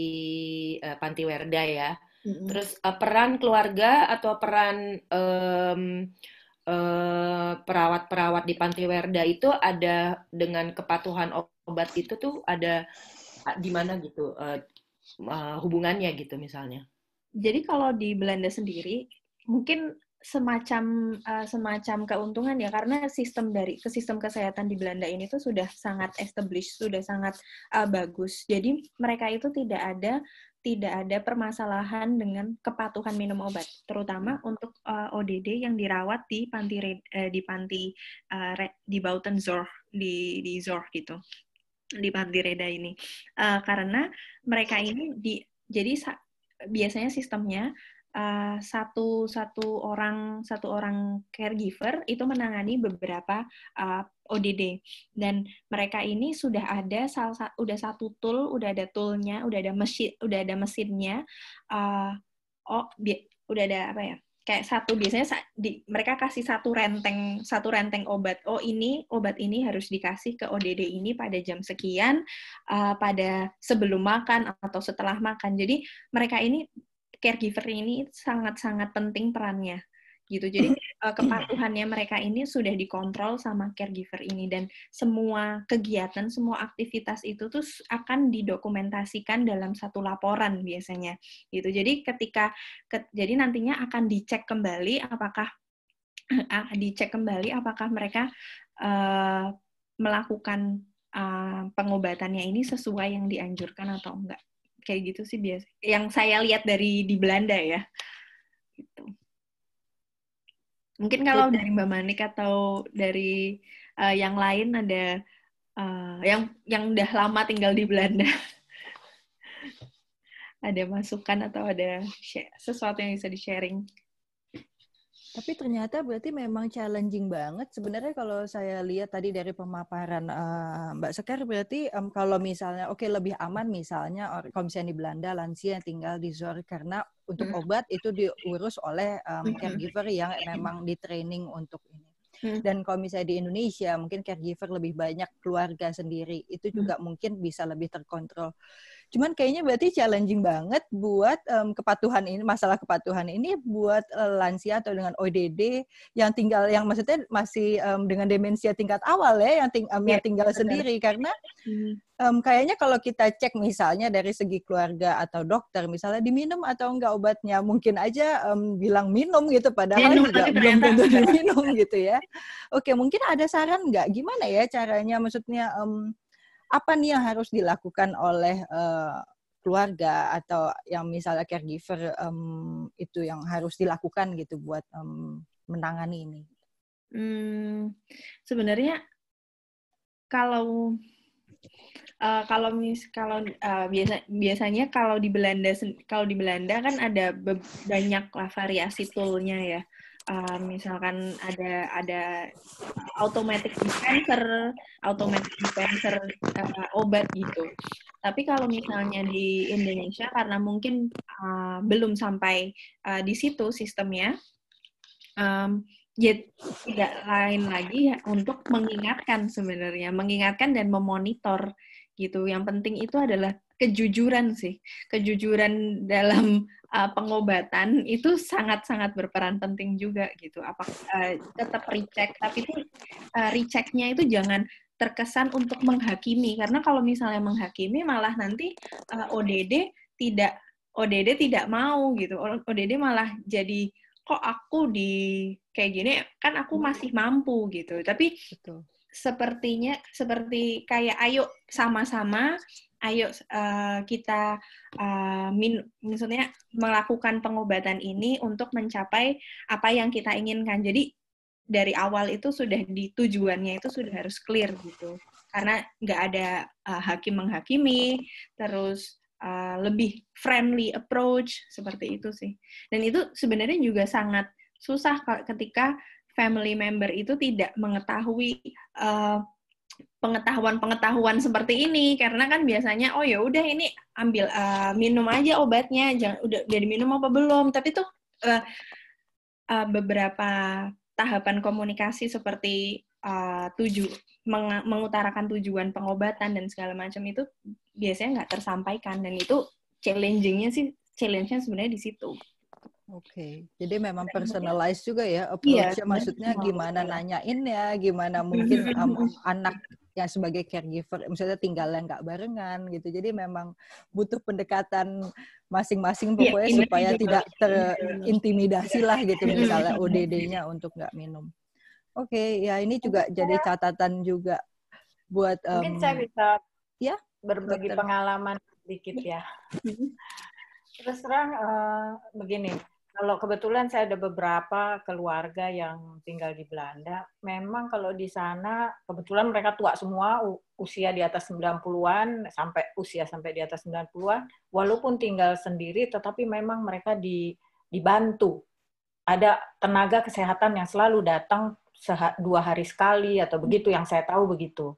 Speaker 7: uh, Panti Werda ya. Mm-hmm. Terus uh, peran keluarga atau peran uh, perawat-perawat di Panti Werda itu ada dengan kepatuhan obat itu tuh ada di mana gitu hubungannya gitu misalnya.
Speaker 1: Jadi kalau di Belanda sendiri mungkin semacam uh, semacam keuntungan ya karena sistem dari ke sistem kesehatan di Belanda ini tuh sudah sangat established sudah sangat uh, bagus. Jadi mereka itu tidak ada tidak ada permasalahan dengan kepatuhan minum obat terutama untuk uh, eh, ODD yang dirawat di panti uh, di panti uh, di Bauten Zorg di di Zorg gitu di panti Reda ini. Uh, karena mereka ini di jadi biasanya sistemnya uh, satu satu orang satu orang caregiver itu menangani beberapa uh, eh, ODD dan mereka ini sudah ada salah udah satu tool udah ada toolnya udah ada mesin udah ada mesinnya uh, oh udah ada apa ya? Kayak satu biasanya di, mereka kasih satu renteng satu renteng obat. Oh ini obat ini harus dikasih ke ODD ini pada jam sekian uh, pada sebelum makan atau setelah makan. Jadi mereka ini caregiver ini sangat-sangat penting perannya gitu. Jadi uh, kepatuhannya mereka ini sudah dikontrol sama caregiver ini dan semua kegiatan, semua aktivitas itu tuh akan didokumentasikan dalam satu laporan biasanya gitu. Jadi ketika ke, jadi nantinya akan dicek kembali apakah uh, <clears throat> dicek kembali apakah mereka uh, melakukan uh, pengobatannya ini sesuai yang dianjurkan atau enggak kayak gitu sih biasa. Yang saya lihat dari di Belanda ya. Gitu. Mungkin kalau dari Mbak Manik atau dari uh, yang lain ada uh, yang yang udah lama tinggal di Belanda. <laughs> Ada masukan atau ada sesuatu yang bisa di sharing
Speaker 2: tapi ternyata berarti memang challenging banget. Sebenarnya kalau saya lihat tadi dari pemaparan uh, Mbak Sekar, berarti um, kalau misalnya, oke okay, lebih aman misalnya, kalau misalnya di Belanda lansia yang tinggal di ZOR, karena untuk hmm. obat itu diurus oleh um, caregiver yang memang di training untuk ini. Hmm. Dan kalau misalnya di Indonesia, mungkin caregiver lebih banyak keluarga sendiri, itu juga mungkin bisa lebih terkontrol. Cuman kayaknya berarti challenging banget buat um, kepatuhan ini, masalah kepatuhan ini buat uh, lansia atau dengan ODD yang tinggal, yang maksudnya masih um, dengan demensia tingkat awal ya, yang, ting um, yeah, yang tinggal benar. sendiri. Karena um, kayaknya kalau kita cek misalnya dari segi keluarga atau dokter, misalnya diminum atau enggak obatnya, mungkin aja um, bilang minum gitu, padahal minum, juga belum tentu diminum gitu ya. Oke, mungkin ada saran nggak gimana ya caranya, maksudnya um, apa nih yang harus dilakukan oleh uh, keluarga atau yang misalnya caregiver um, itu yang harus dilakukan gitu buat um, menangani ini?
Speaker 1: Hmm, sebenarnya kalau uh, kalau mis kalau uh, biasa biasanya kalau di Belanda kalau di Belanda kan ada banyak lah variasi toolnya ya uh, misalkan ada ada automatic dispenser, automatic dispenser uh, obat gitu. Tapi kalau misalnya di Indonesia karena mungkin uh, belum sampai uh, di situ sistemnya, um, ya tidak lain lagi untuk mengingatkan sebenarnya, mengingatkan dan memonitor gitu. Yang penting itu adalah kejujuran sih. Kejujuran dalam uh, pengobatan itu sangat-sangat berperan penting juga gitu. Apa uh, tetap recheck, tapi itu uh, rechecknya itu jangan terkesan untuk menghakimi karena kalau misalnya menghakimi malah nanti uh, ODD tidak ODD tidak mau gitu. ODD malah jadi kok aku di kayak gini kan aku masih mampu gitu. Tapi Betul sepertinya seperti kayak ayo sama-sama ayo uh, kita uh, min maksudnya melakukan pengobatan ini untuk mencapai apa yang kita inginkan. Jadi dari awal itu sudah di tujuannya itu sudah harus clear gitu. Karena nggak ada uh, hakim menghakimi, terus uh, lebih friendly approach seperti itu sih. Dan itu sebenarnya juga sangat susah ketika family member itu tidak mengetahui uh, pengetahuan-pengetahuan seperti ini. Karena kan biasanya oh ya udah ini ambil uh, minum aja obatnya. Jangan udah udah diminum apa belum? Tapi tuh uh, uh, beberapa tahapan komunikasi seperti uh, tuju meng mengutarakan tujuan pengobatan dan segala macam itu biasanya nggak tersampaikan. Dan itu challengingnya sih challenge-nya sebenarnya di situ.
Speaker 2: Oke, okay. jadi memang personalized juga ya approach-nya. Iya, maksudnya gimana nanyain ya, gimana mungkin um, anak yang sebagai caregiver, misalnya tinggalnya nggak barengan gitu. Jadi memang butuh pendekatan masing-masing iya, pokoknya iya, supaya iya, tidak terintimidasi lah gitu misalnya ODD-nya untuk nggak minum. Oke, okay, ya ini juga jadi catatan juga buat.
Speaker 4: Um, Mungkin saya bisa ya berbagi dokter. pengalaman sedikit ya. <laughs> Terus terang uh, begini, kalau kebetulan saya ada beberapa keluarga yang tinggal di Belanda, memang kalau di sana kebetulan mereka tua semua, usia di atas 90-an sampai usia sampai di atas 90-an, walaupun tinggal sendiri tetapi memang mereka di, dibantu. Ada tenaga kesehatan yang selalu datang dua hari sekali atau begitu yang saya tahu begitu.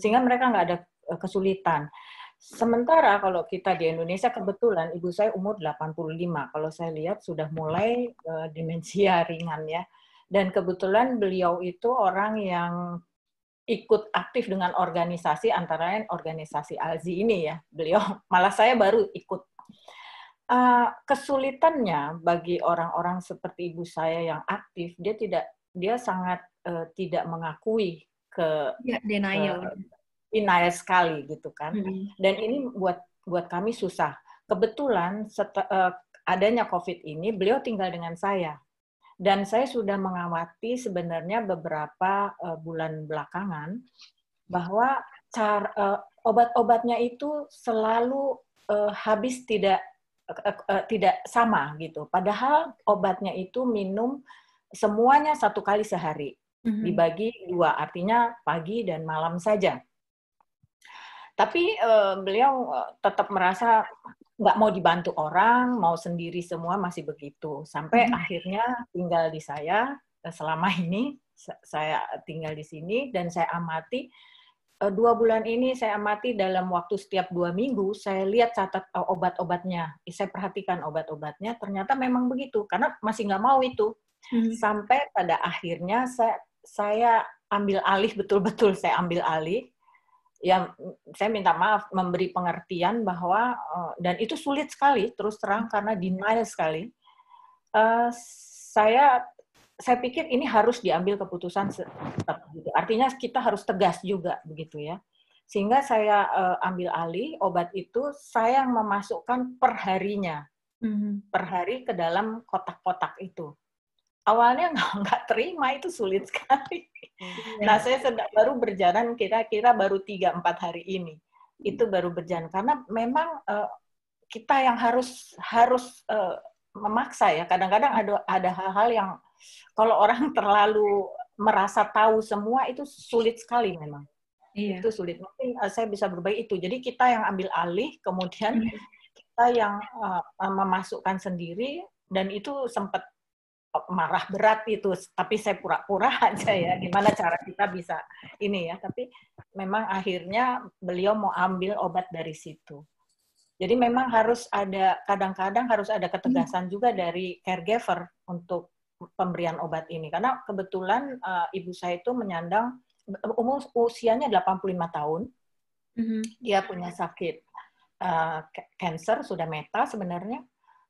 Speaker 4: Sehingga mereka nggak ada eh, kesulitan. Sementara kalau kita di Indonesia kebetulan ibu saya umur 85. Kalau saya lihat sudah mulai uh, demensia <laughs> ringan ya. Dan kebetulan beliau itu orang yang ikut aktif dengan organisasi antara lain organisasi Alzi ini ya. Beliau <laughs> malah saya baru ikut. Uh, kesulitannya bagi orang-orang seperti ibu saya yang aktif, dia tidak dia sangat uh, tidak mengakui ke
Speaker 1: ya, denial.
Speaker 4: Ke, denial sekali gitu kan. Hmm. Dan ini buat buat kami susah. Kebetulan uh, adanya COVID ini, beliau tinggal dengan saya. Dan saya sudah mengamati sebenarnya beberapa uh, bulan belakangan bahwa cara uh, obat-obatnya itu selalu uh, habis tidak uh, uh, tidak sama gitu. Padahal obatnya itu minum semuanya satu kali sehari, mm -hmm. dibagi dua, artinya pagi dan malam saja. Tapi uh, beliau uh, tetap merasa nggak mau dibantu orang, mau sendiri semua masih begitu. Sampai hmm. akhirnya tinggal di saya uh, selama <laughs> ini saya tinggal di sini dan saya amati dua bulan ini saya amati dalam waktu setiap dua minggu saya lihat catat obat-obatnya, saya perhatikan obat-obatnya ternyata memang begitu karena masih nggak mau itu. Hmm. Sampai pada akhirnya saya saya ambil alih <laughs> betul-betul saya ambil alih ya saya minta maaf memberi pengertian bahwa uh, dan itu sulit sekali terus terang karena denial sekali. Uh, saya saya pikir ini harus diambil keputusan gitu. Artinya kita harus tegas juga begitu ya. Sehingga saya uh, ambil alih obat itu saya memasukkan perharinya. Mm-hmm. Per hari ke dalam kotak-kotak itu awalnya <laughs> nggak terima itu sulit sekali. Ya. Nah saya sedang baru berjalan kira-kira baru tiga empat hari ini itu baru berjalan karena memang uh, kita yang harus harus uh, memaksa ya kadang-kadang ada ada hal-hal yang kalau orang <laughs> terlalu merasa tahu semua itu sulit sekali memang iya. itu sulit mungkin uh, saya bisa berbagi itu jadi kita yang ambil alih kemudian iya. kita yang uh, memasukkan sendiri dan itu sempat marah berat itu tapi saya pura-pura <laughs> aja ya gimana cara kita bisa ini ya tapi memang akhirnya beliau mau ambil obat dari situ. Jadi memang harus ada kadang-kadang harus ada ketegasan juga dari caregiver untuk pemberian obat ini. Karena kebetulan uh, ibu saya itu menyandang umur usianya 85 tahun. Mm-hmm. dia punya sakit uh, cancer sudah meta sebenarnya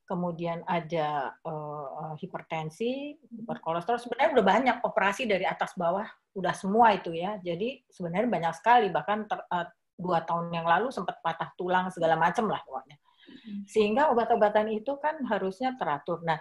Speaker 4: kemudian ada uh, hipertensi, hiperkolesterol, sebenarnya udah banyak operasi dari atas bawah, udah semua itu ya. Jadi sebenarnya banyak sekali, bahkan ter, uh, dua tahun yang lalu sempat patah tulang segala macam lah pokoknya. Hmm. Sehingga obat-obatan itu kan harusnya teratur. Nah,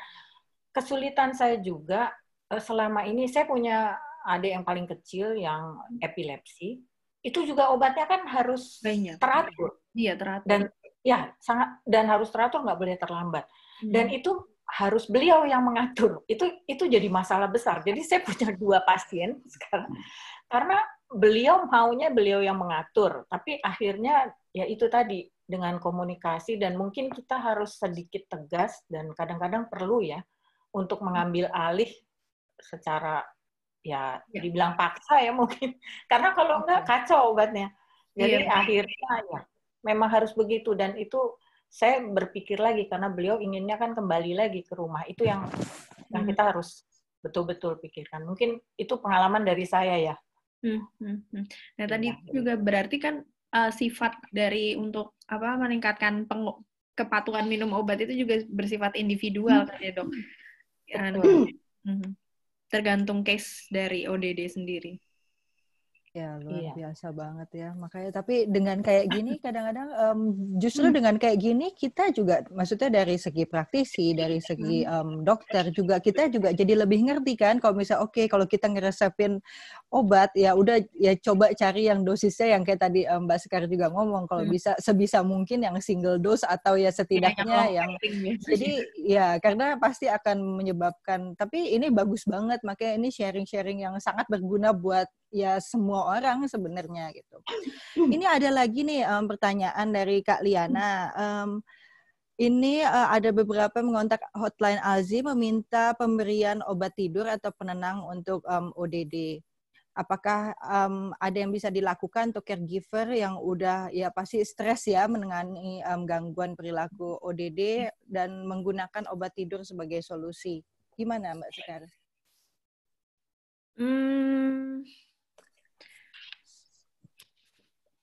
Speaker 4: kesulitan saya juga uh, selama ini saya punya adik yang paling kecil yang epilepsi, itu juga obatnya kan harus banyak. teratur.
Speaker 1: Iya teratur.
Speaker 4: Dan ya sangat dan harus teratur nggak boleh terlambat. Hmm. dan itu harus beliau yang mengatur. Itu itu jadi masalah besar. Jadi saya punya <laughs> dua pasien sekarang. Karena beliau maunya beliau yang mengatur. Tapi akhirnya ya itu tadi dengan komunikasi dan mungkin kita harus sedikit tegas dan kadang-kadang perlu ya untuk mengambil alih secara ya, ya. dibilang paksa ya mungkin. <laughs> Karena kalau enggak kacau obatnya. Jadi iya. akhirnya ya memang harus begitu dan itu saya berpikir lagi karena beliau inginnya kan kembali lagi ke rumah itu yang yang hmm. kita harus betul-betul pikirkan mungkin itu pengalaman dari saya ya
Speaker 1: hmm, hmm, hmm. nah tadi ya. juga berarti kan uh, sifat dari untuk apa meningkatkan peng kepatuhan minum obat itu juga bersifat individual hmm. kan ya dok hmm. tergantung case dari ODD sendiri
Speaker 2: Ya, luar iya. biasa banget ya. Makanya tapi dengan kayak gini <laughs> kadang-kadang um, justru hmm. dengan kayak gini kita juga maksudnya dari segi praktisi, dari segi um, dokter juga kita juga jadi lebih ngerti kan kalau misalnya oke okay, kalau kita ngeresepin obat ya udah ya coba cari yang dosisnya yang kayak tadi um, Mbak Sekar juga ngomong kalau hmm. bisa sebisa mungkin yang single dose atau ya setidaknya ya, yang <laughs> jadi ya karena pasti akan menyebabkan tapi ini bagus banget makanya ini sharing-sharing yang sangat berguna buat ya semua orang sebenarnya gitu. Ini ada lagi nih um, pertanyaan dari Kak Liana. Um, ini uh, ada beberapa mengontak hotline Alzi meminta pemberian obat tidur atau penenang untuk um, ODD. Apakah um, ada yang bisa dilakukan untuk caregiver yang udah ya pasti stres ya menangani um, gangguan perilaku ODD dan menggunakan obat tidur sebagai solusi? Gimana Mbak Sekar?
Speaker 1: Hmm,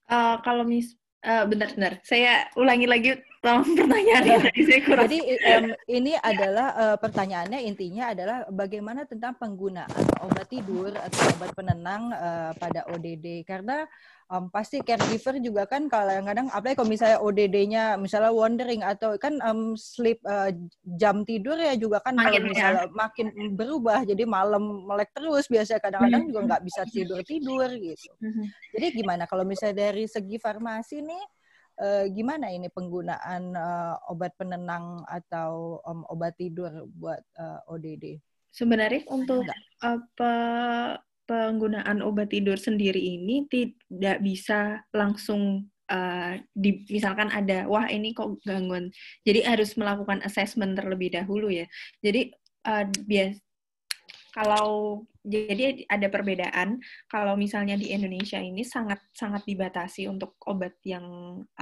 Speaker 1: Uh, kalau mis uh, bentar-bentar, saya ulangi lagi tolong pertanyaannya
Speaker 2: tadi saya kurang. Jadi um, ini adalah uh, pertanyaannya intinya adalah bagaimana tentang penggunaan obat tidur atau obat penenang uh, pada ODD karena um, pasti caregiver juga kan kadang-kadang apalagi kalau misalnya ODD-nya misalnya wandering atau kan um, sleep uh, jam tidur ya juga kan makin, kalau ya. misalnya ya. makin berubah jadi malam melek terus biasanya kadang-kadang hmm. juga nggak bisa tidur tidur gitu. Hmm. Jadi gimana kalau misalnya dari segi farmasi nih uh, gimana ini penggunaan uh, obat penenang atau um, obat tidur buat uh, ODD?
Speaker 1: Sebenarnya untuk apa penggunaan obat tidur sendiri ini tidak bisa langsung uh, di, misalkan ada wah ini kok gangguan. Jadi harus melakukan assessment terlebih dahulu ya. Jadi uh, bias kalau jadi ada perbedaan kalau misalnya di Indonesia ini sangat sangat dibatasi untuk obat yang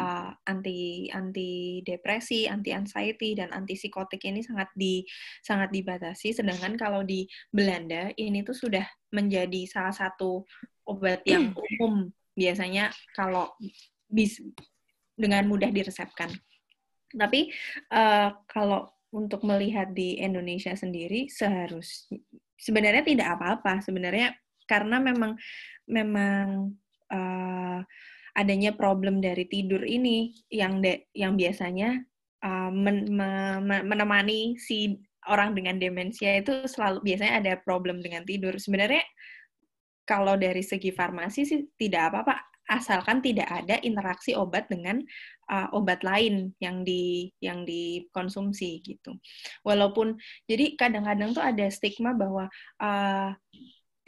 Speaker 1: uh, anti anti depresi, anti anxiety dan anti psikotik ini sangat di sangat dibatasi sedangkan kalau di Belanda ini tuh sudah menjadi salah satu obat yang <clears throat> umum biasanya kalau bis dengan mudah diresepkan. Tapi uh, kalau untuk melihat di Indonesia sendiri seharusnya sebenarnya tidak apa-apa. Sebenarnya karena memang memang uh, adanya problem dari tidur ini yang de, yang biasanya uh, men, me, menemani si orang dengan demensia itu selalu biasanya ada problem dengan tidur. Sebenarnya kalau dari segi farmasi sih tidak apa-apa. Asalkan tidak ada interaksi obat dengan uh, obat lain yang di yang dikonsumsi gitu. Walaupun jadi kadang-kadang tuh ada stigma bahwa uh,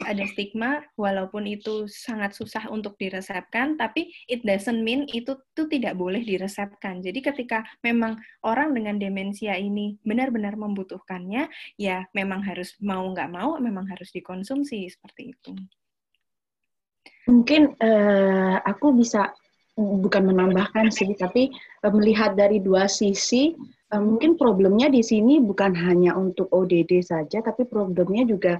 Speaker 1: ada stigma walaupun itu sangat susah untuk diresepkan tapi it doesn't mean itu tuh tidak boleh diresepkan. Jadi ketika memang orang dengan demensia ini benar-benar membutuhkannya ya memang harus mau nggak mau memang harus dikonsumsi seperti itu.
Speaker 5: Mungkin uh, aku bisa bukan menambahkan sih, tapi uh, melihat dari dua sisi, uh, mungkin problemnya di sini bukan hanya untuk ODD saja, tapi problemnya juga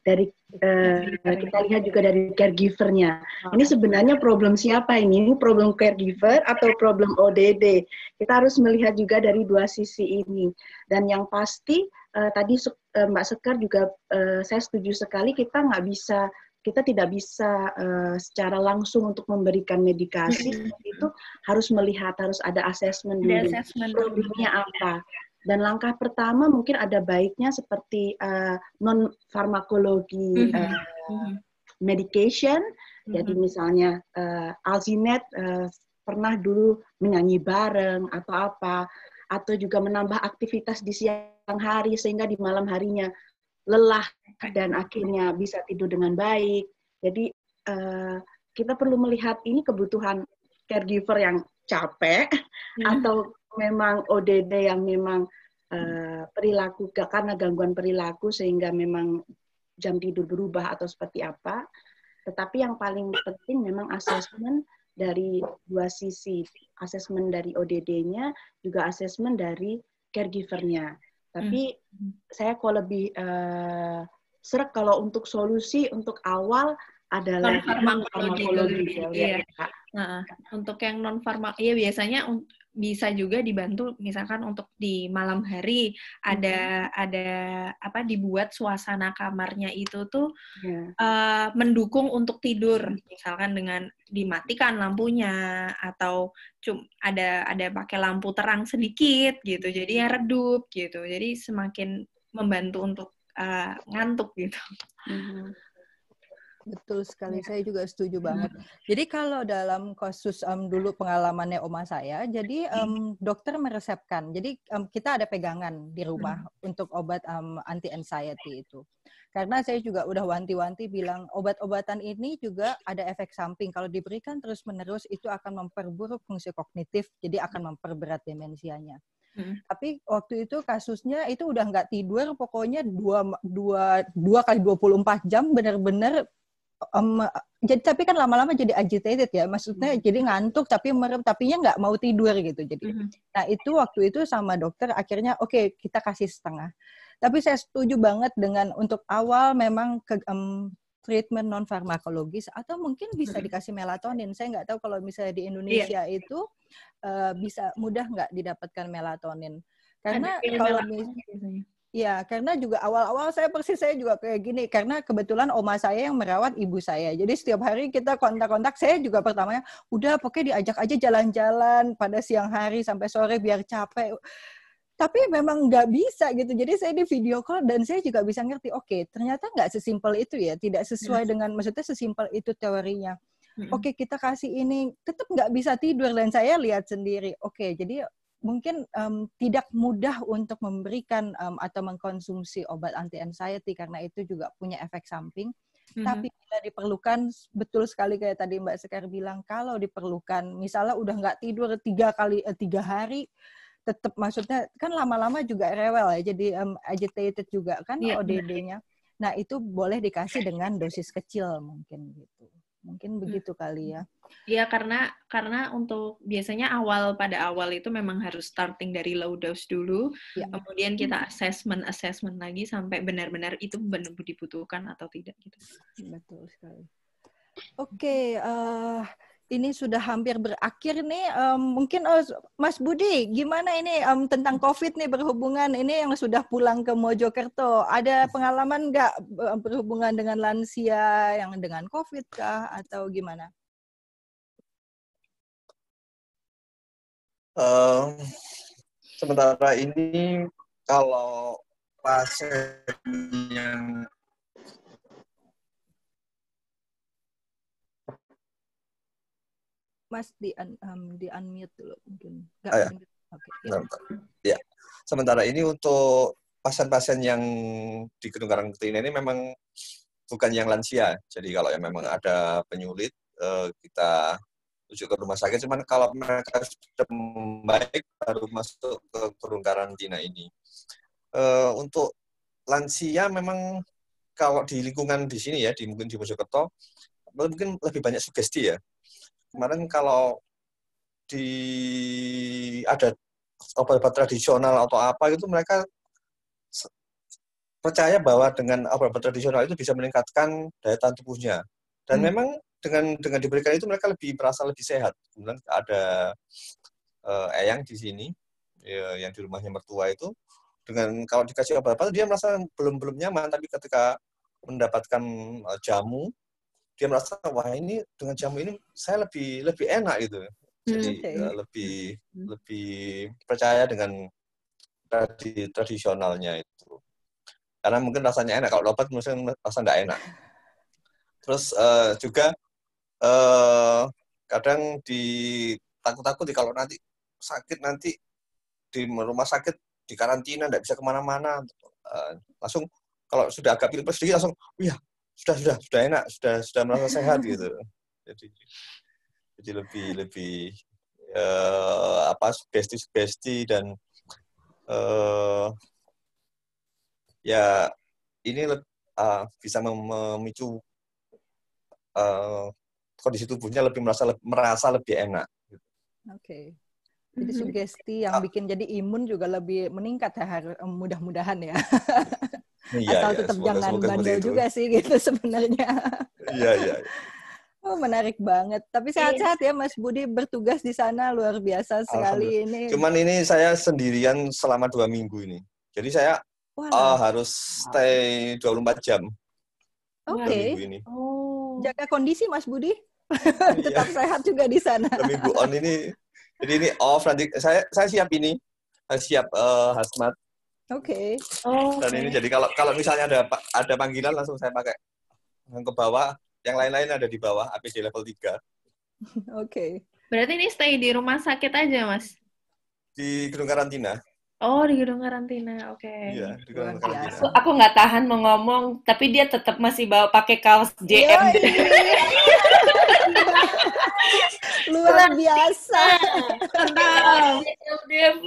Speaker 5: dari uh, kita lihat juga dari caregivernya. Ini sebenarnya problem siapa ini? Ini problem caregiver atau problem ODD? Kita harus melihat juga dari dua sisi ini. Dan yang pasti tadi Mbak Sekar juga saya setuju sekali kita nggak bisa kita tidak bisa uh, secara langsung untuk memberikan medikasi itu harus melihat harus ada assessment dulu problemnya apa dan langkah pertama mungkin ada baiknya seperti uh, eh, non farmakologi uh, mm-hmm. medication. Mm-hmm. Jadi misalnya uh, Alzinet uh, pernah dulu menyanyi bareng atau apa, atau juga menambah aktivitas di siang hari sehingga di malam harinya lelah dan akhirnya bisa tidur dengan baik. Jadi uh, kita perlu melihat ini kebutuhan caregiver yang capek hmm. atau memang ODD yang memang uh, perilaku karena gangguan perilaku sehingga memang jam tidur berubah atau seperti apa. Tetapi yang paling penting memang asesmen dari dua sisi, asesmen dari ODD-nya juga asesmen dari caregiver-nya. Tapi hmm. saya kok lebih uh, serak kalau untuk solusi untuk awal adalah
Speaker 1: non farmakologi. Iya. Nah, untuk yang non farmak, iya biasanya bisa juga dibantu misalkan untuk di malam hari ada hmm. ada apa dibuat suasana kamarnya itu tuh yeah. Iya. uh, mendukung untuk tidur misalkan dengan dimatikan lampunya atau cum ada ada pakai lampu terang sedikit gitu jadi yang redup gitu jadi semakin membantu untuk uh, ngantuk gitu.
Speaker 2: Mm-hmm. Betul sekali, ya. saya juga setuju banget. Jadi kalau dalam kasus um, dulu pengalamannya oma saya, jadi um, dokter meresepkan. Jadi um, kita ada pegangan di rumah hmm. untuk obat um, anti anxiety itu. Karena saya juga udah wanti-wanti bilang obat-obatan ini juga ada efek samping. Kalau diberikan terus-menerus itu akan memperburuk fungsi kognitif, jadi akan memperberat demensianya. Hmm. Tapi waktu itu kasusnya itu udah nggak tidur, pokoknya dua, dua, dua kali 24 jam benar-benar um, jadi tapi kan lama-lama jadi agitated ya maksudnya hmm. jadi ngantuk tapi merem tapinya nggak mau tidur gitu jadi hmm. nah itu waktu itu sama dokter akhirnya oke okay, kita kasih setengah tapi saya setuju banget dengan untuk awal memang ke, um, treatment non farmakologis atau mungkin bisa hmm. dikasih melatonin saya nggak tahu kalau misalnya di Indonesia yeah. itu uh, bisa mudah nggak didapatkan melatonin karena kalau misalnya Iya, karena juga awal-awal saya persis saya juga kayak gini karena kebetulan oma saya yang merawat ibu saya. Jadi setiap hari kita kontak-kontak saya juga pertamanya udah pokoknya diajak aja jalan-jalan pada siang hari sampai sore biar capek. Tapi memang nggak bisa gitu. Jadi saya di video call dan saya juga bisa ngerti, oke, okay, ternyata nggak sesimpel itu ya, tidak sesuai dengan maksudnya sesimpel itu teorinya. Oke, okay, kita kasih ini tetap nggak bisa tidur dan saya lihat sendiri. Oke, okay, jadi mungkin um, tidak mudah untuk memberikan um, atau mengkonsumsi obat anti anxiety karena itu juga punya efek samping. Mm-hmm. Tapi bila diperlukan, betul sekali kayak tadi Mbak Sekar bilang, kalau diperlukan, misalnya udah nggak tidur tiga kali eh, tiga hari, tetap maksudnya kan lama-lama juga rewel ya, jadi um, agitated juga kan yeah, ODD-nya. Nah itu boleh dikasih dengan dosis kecil mungkin gitu. Mungkin hmm. begitu kali ya.
Speaker 1: Iya karena karena untuk biasanya awal pada awal itu memang harus starting dari low dose dulu, ya. kemudian kita assessment assessment lagi sampai benar-benar itu benar dibutuhkan atau tidak gitu.
Speaker 2: Betul sekali. Oke, okay, uh, eh, ini sudah hampir berakhir nih. Um, mungkin uh, Mas Budi, gimana ini um, tentang COVID nih berhubungan ini yang sudah pulang ke Mojokerto. Ada pengalaman nggak berhubungan dengan lansia yang dengan COVID kah atau gimana?
Speaker 8: Um, sementara ini kalau pasien yang
Speaker 2: Mas di un, um, di unmute dulu mungkin.
Speaker 8: Nggak ah, ya. Okay, ya. ya. Sementara ini untuk pasien-pasien yang di Gunung Karangketina ini memang bukan yang lansia. Jadi kalau yang memang ada penyulit eh, kita tuju ke rumah sakit. Cuman kalau mereka sudah membaik baru masuk ke Gunung Karantina ini. Eh, untuk lansia memang kalau di lingkungan di sini ya, di mungkin di Mojokerto, mungkin lebih banyak sugesti ya kemarin kalau di ada obat-obat tradisional atau apa itu mereka percaya bahwa dengan obat-obat tradisional itu bisa meningkatkan daya tahan tubuhnya. Dan hmm. memang dengan dengan diberikan itu mereka lebih merasa lebih sehat. Kemudian ada uh, Eyang di sini ya, yang di rumahnya mertua itu dengan kalau dikasih obat-obat dia merasa belum belum nyaman tapi ketika mendapatkan uh, jamu dia merasa wah ini dengan jamu ini saya lebih lebih enak gitu jadi okay. uh, lebih hmm. lebih percaya dengan tradi tradisionalnya itu karena mungkin rasanya enak kalau obat mungkin rasa nggak enak terus uh, juga uh, kadang di takut-takut kalau nanti sakit nanti di rumah sakit di karantina, tidak bisa ke mana-mana. Uh, langsung kalau sudah agak pilpres sedikit langsung, iya sudah sudah sudah enak, sudah sudah merasa sehat gitu. Jadi jadi lebih lebih uh, apa besti besti dan uh, ya ini uh, bisa memicu uh, kondisi tubuhnya lebih merasa merasa lebih enak.
Speaker 2: Oke. Okay. Jadi sugesti yang ah. bikin jadi imun juga lebih meningkat ya mudah-mudahan ya. <laughs> Iya, Asal iya, tetap semoga, jangan semoga bandel juga sih gitu sebenarnya.
Speaker 8: Iya, iya. <laughs>
Speaker 2: Oh, menarik banget. Tapi sehat-sehat ya Mas Budi bertugas di sana luar biasa sekali ini.
Speaker 8: Cuman ini saya sendirian selama dua minggu ini. Jadi saya wow. uh, harus stay 24 jam.
Speaker 2: Oke. Okay. Oh. Jaga kondisi Mas Budi. <laughs> Tetap iya. sehat juga di sana.
Speaker 8: Minggu on ini jadi ini off nanti saya saya siap ini, saya siap uh, hazmat.
Speaker 2: Oke.
Speaker 8: Okay. Oh, Dan okay. ini jadi kalau kalau misalnya ada ada panggilan langsung saya pakai yang ke bawah, yang lain-lain ada di bawah APD level 3. <laughs> Oke.
Speaker 2: Okay.
Speaker 1: Berarti ini stay di rumah sakit aja, Mas?
Speaker 8: Di gedung karantina.
Speaker 1: Oh, di gedung karantina. Oke. Okay.
Speaker 8: Iya, di gedung karantina.
Speaker 7: Aku, aku nggak tahan mau ngomong, tapi dia tetap masih bawa pakai kaos JM. <laughs>
Speaker 2: luar biasa.
Speaker 7: LDP.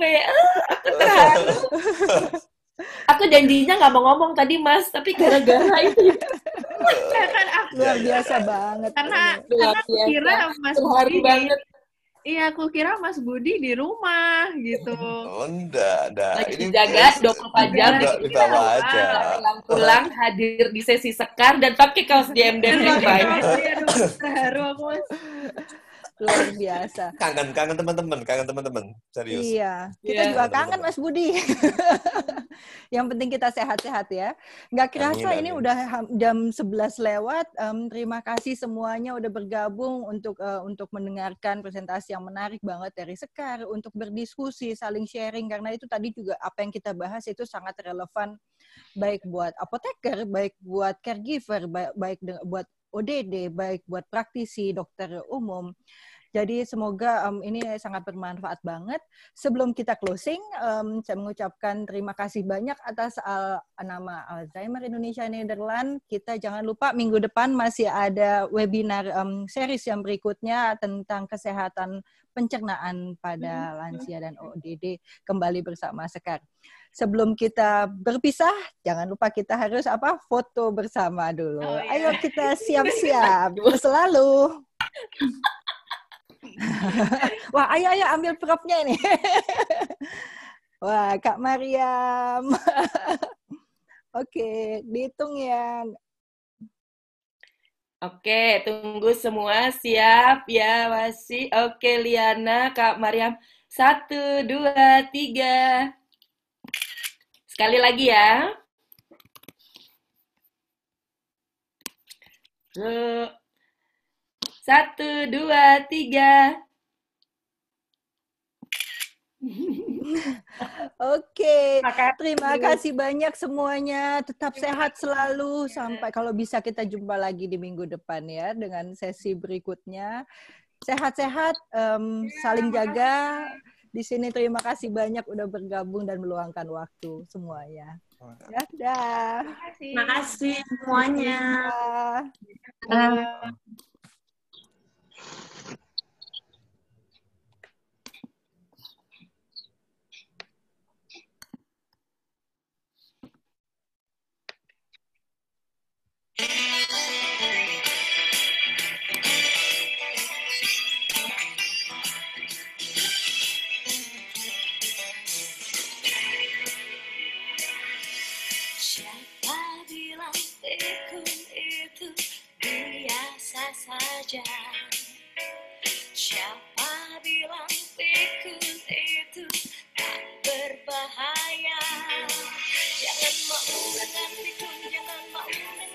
Speaker 7: Aku terharu. Aku janjinya nggak mau ngomong tadi mas, tapi gara-gara itu.
Speaker 2: kan aku luar biasa banget.
Speaker 1: Karena, luar karena biasa. kira Mas Budi banget. Iya, aku kira Mas Budi di rumah gitu.
Speaker 8: Oh, enggak, enggak.
Speaker 7: Lagi ini jaga 24 jam
Speaker 8: di bawah aja.
Speaker 7: Pulang-pulang hadir di sesi sekar dan pakai kaos JMD yang baik.
Speaker 1: Terharu aku Mas
Speaker 2: luar biasa. <laughs>
Speaker 8: Kangen, kangen teman-teman, kangen teman-teman, serius.
Speaker 2: Iya, kita yeah. juga kangen Mas Budi. <laughs> Yang penting kita sehat-sehat ya. Nggak kerasa amin, ini amin. udah jam 11 lewat. Um, terima kasih semuanya udah bergabung untuk uh, untuk mendengarkan presentasi yang menarik banget dari Sekar, untuk berdiskusi, saling sharing karena itu tadi juga apa yang kita bahas itu sangat relevan baik buat apoteker, baik buat caregiver, baik, baik buat ODD, baik buat praktisi, dokter umum. Jadi semoga um, ini sangat bermanfaat banget. Sebelum kita closing, um, saya mengucapkan terima kasih banyak atas al nama Alzheimer Indonesia Nederland. Kita jangan lupa minggu depan masih ada webinar um, series yang berikutnya tentang kesehatan pencernaan pada lansia dan ODD kembali bersama Sekar. Sebelum kita berpisah, jangan lupa kita harus apa? Foto bersama dulu. Oh, iya. Ayo kita <laughs> siap-siap selalu. <laughs> Wah, ayo ayo ambil propnya ini. <laughs> Wah, Kak Mariam. Oke, dihitung ya.
Speaker 7: Oke, tunggu semua siap ya masih. Oke, Liana, Kak Mariam. Satu, dua, tiga. Sekali lagi ya. Satu, dua, tiga. <laughs>
Speaker 2: Oke, terima kasih banyak semuanya. Tetap sehat selalu sampai kalau bisa kita jumpa lagi di minggu depan ya dengan sesi berikutnya. Sehat-sehat, um, saling jaga di sini terima kasih banyak udah bergabung dan meluangkan waktu semuanya.
Speaker 3: Dadah. Terima kasih. Terima kasih semuanya.
Speaker 2: Thank you.
Speaker 7: biasa saja. Siapa bilang pikun itu tak berbahaya? Jangan mau dengan pikun, jangan mau dengan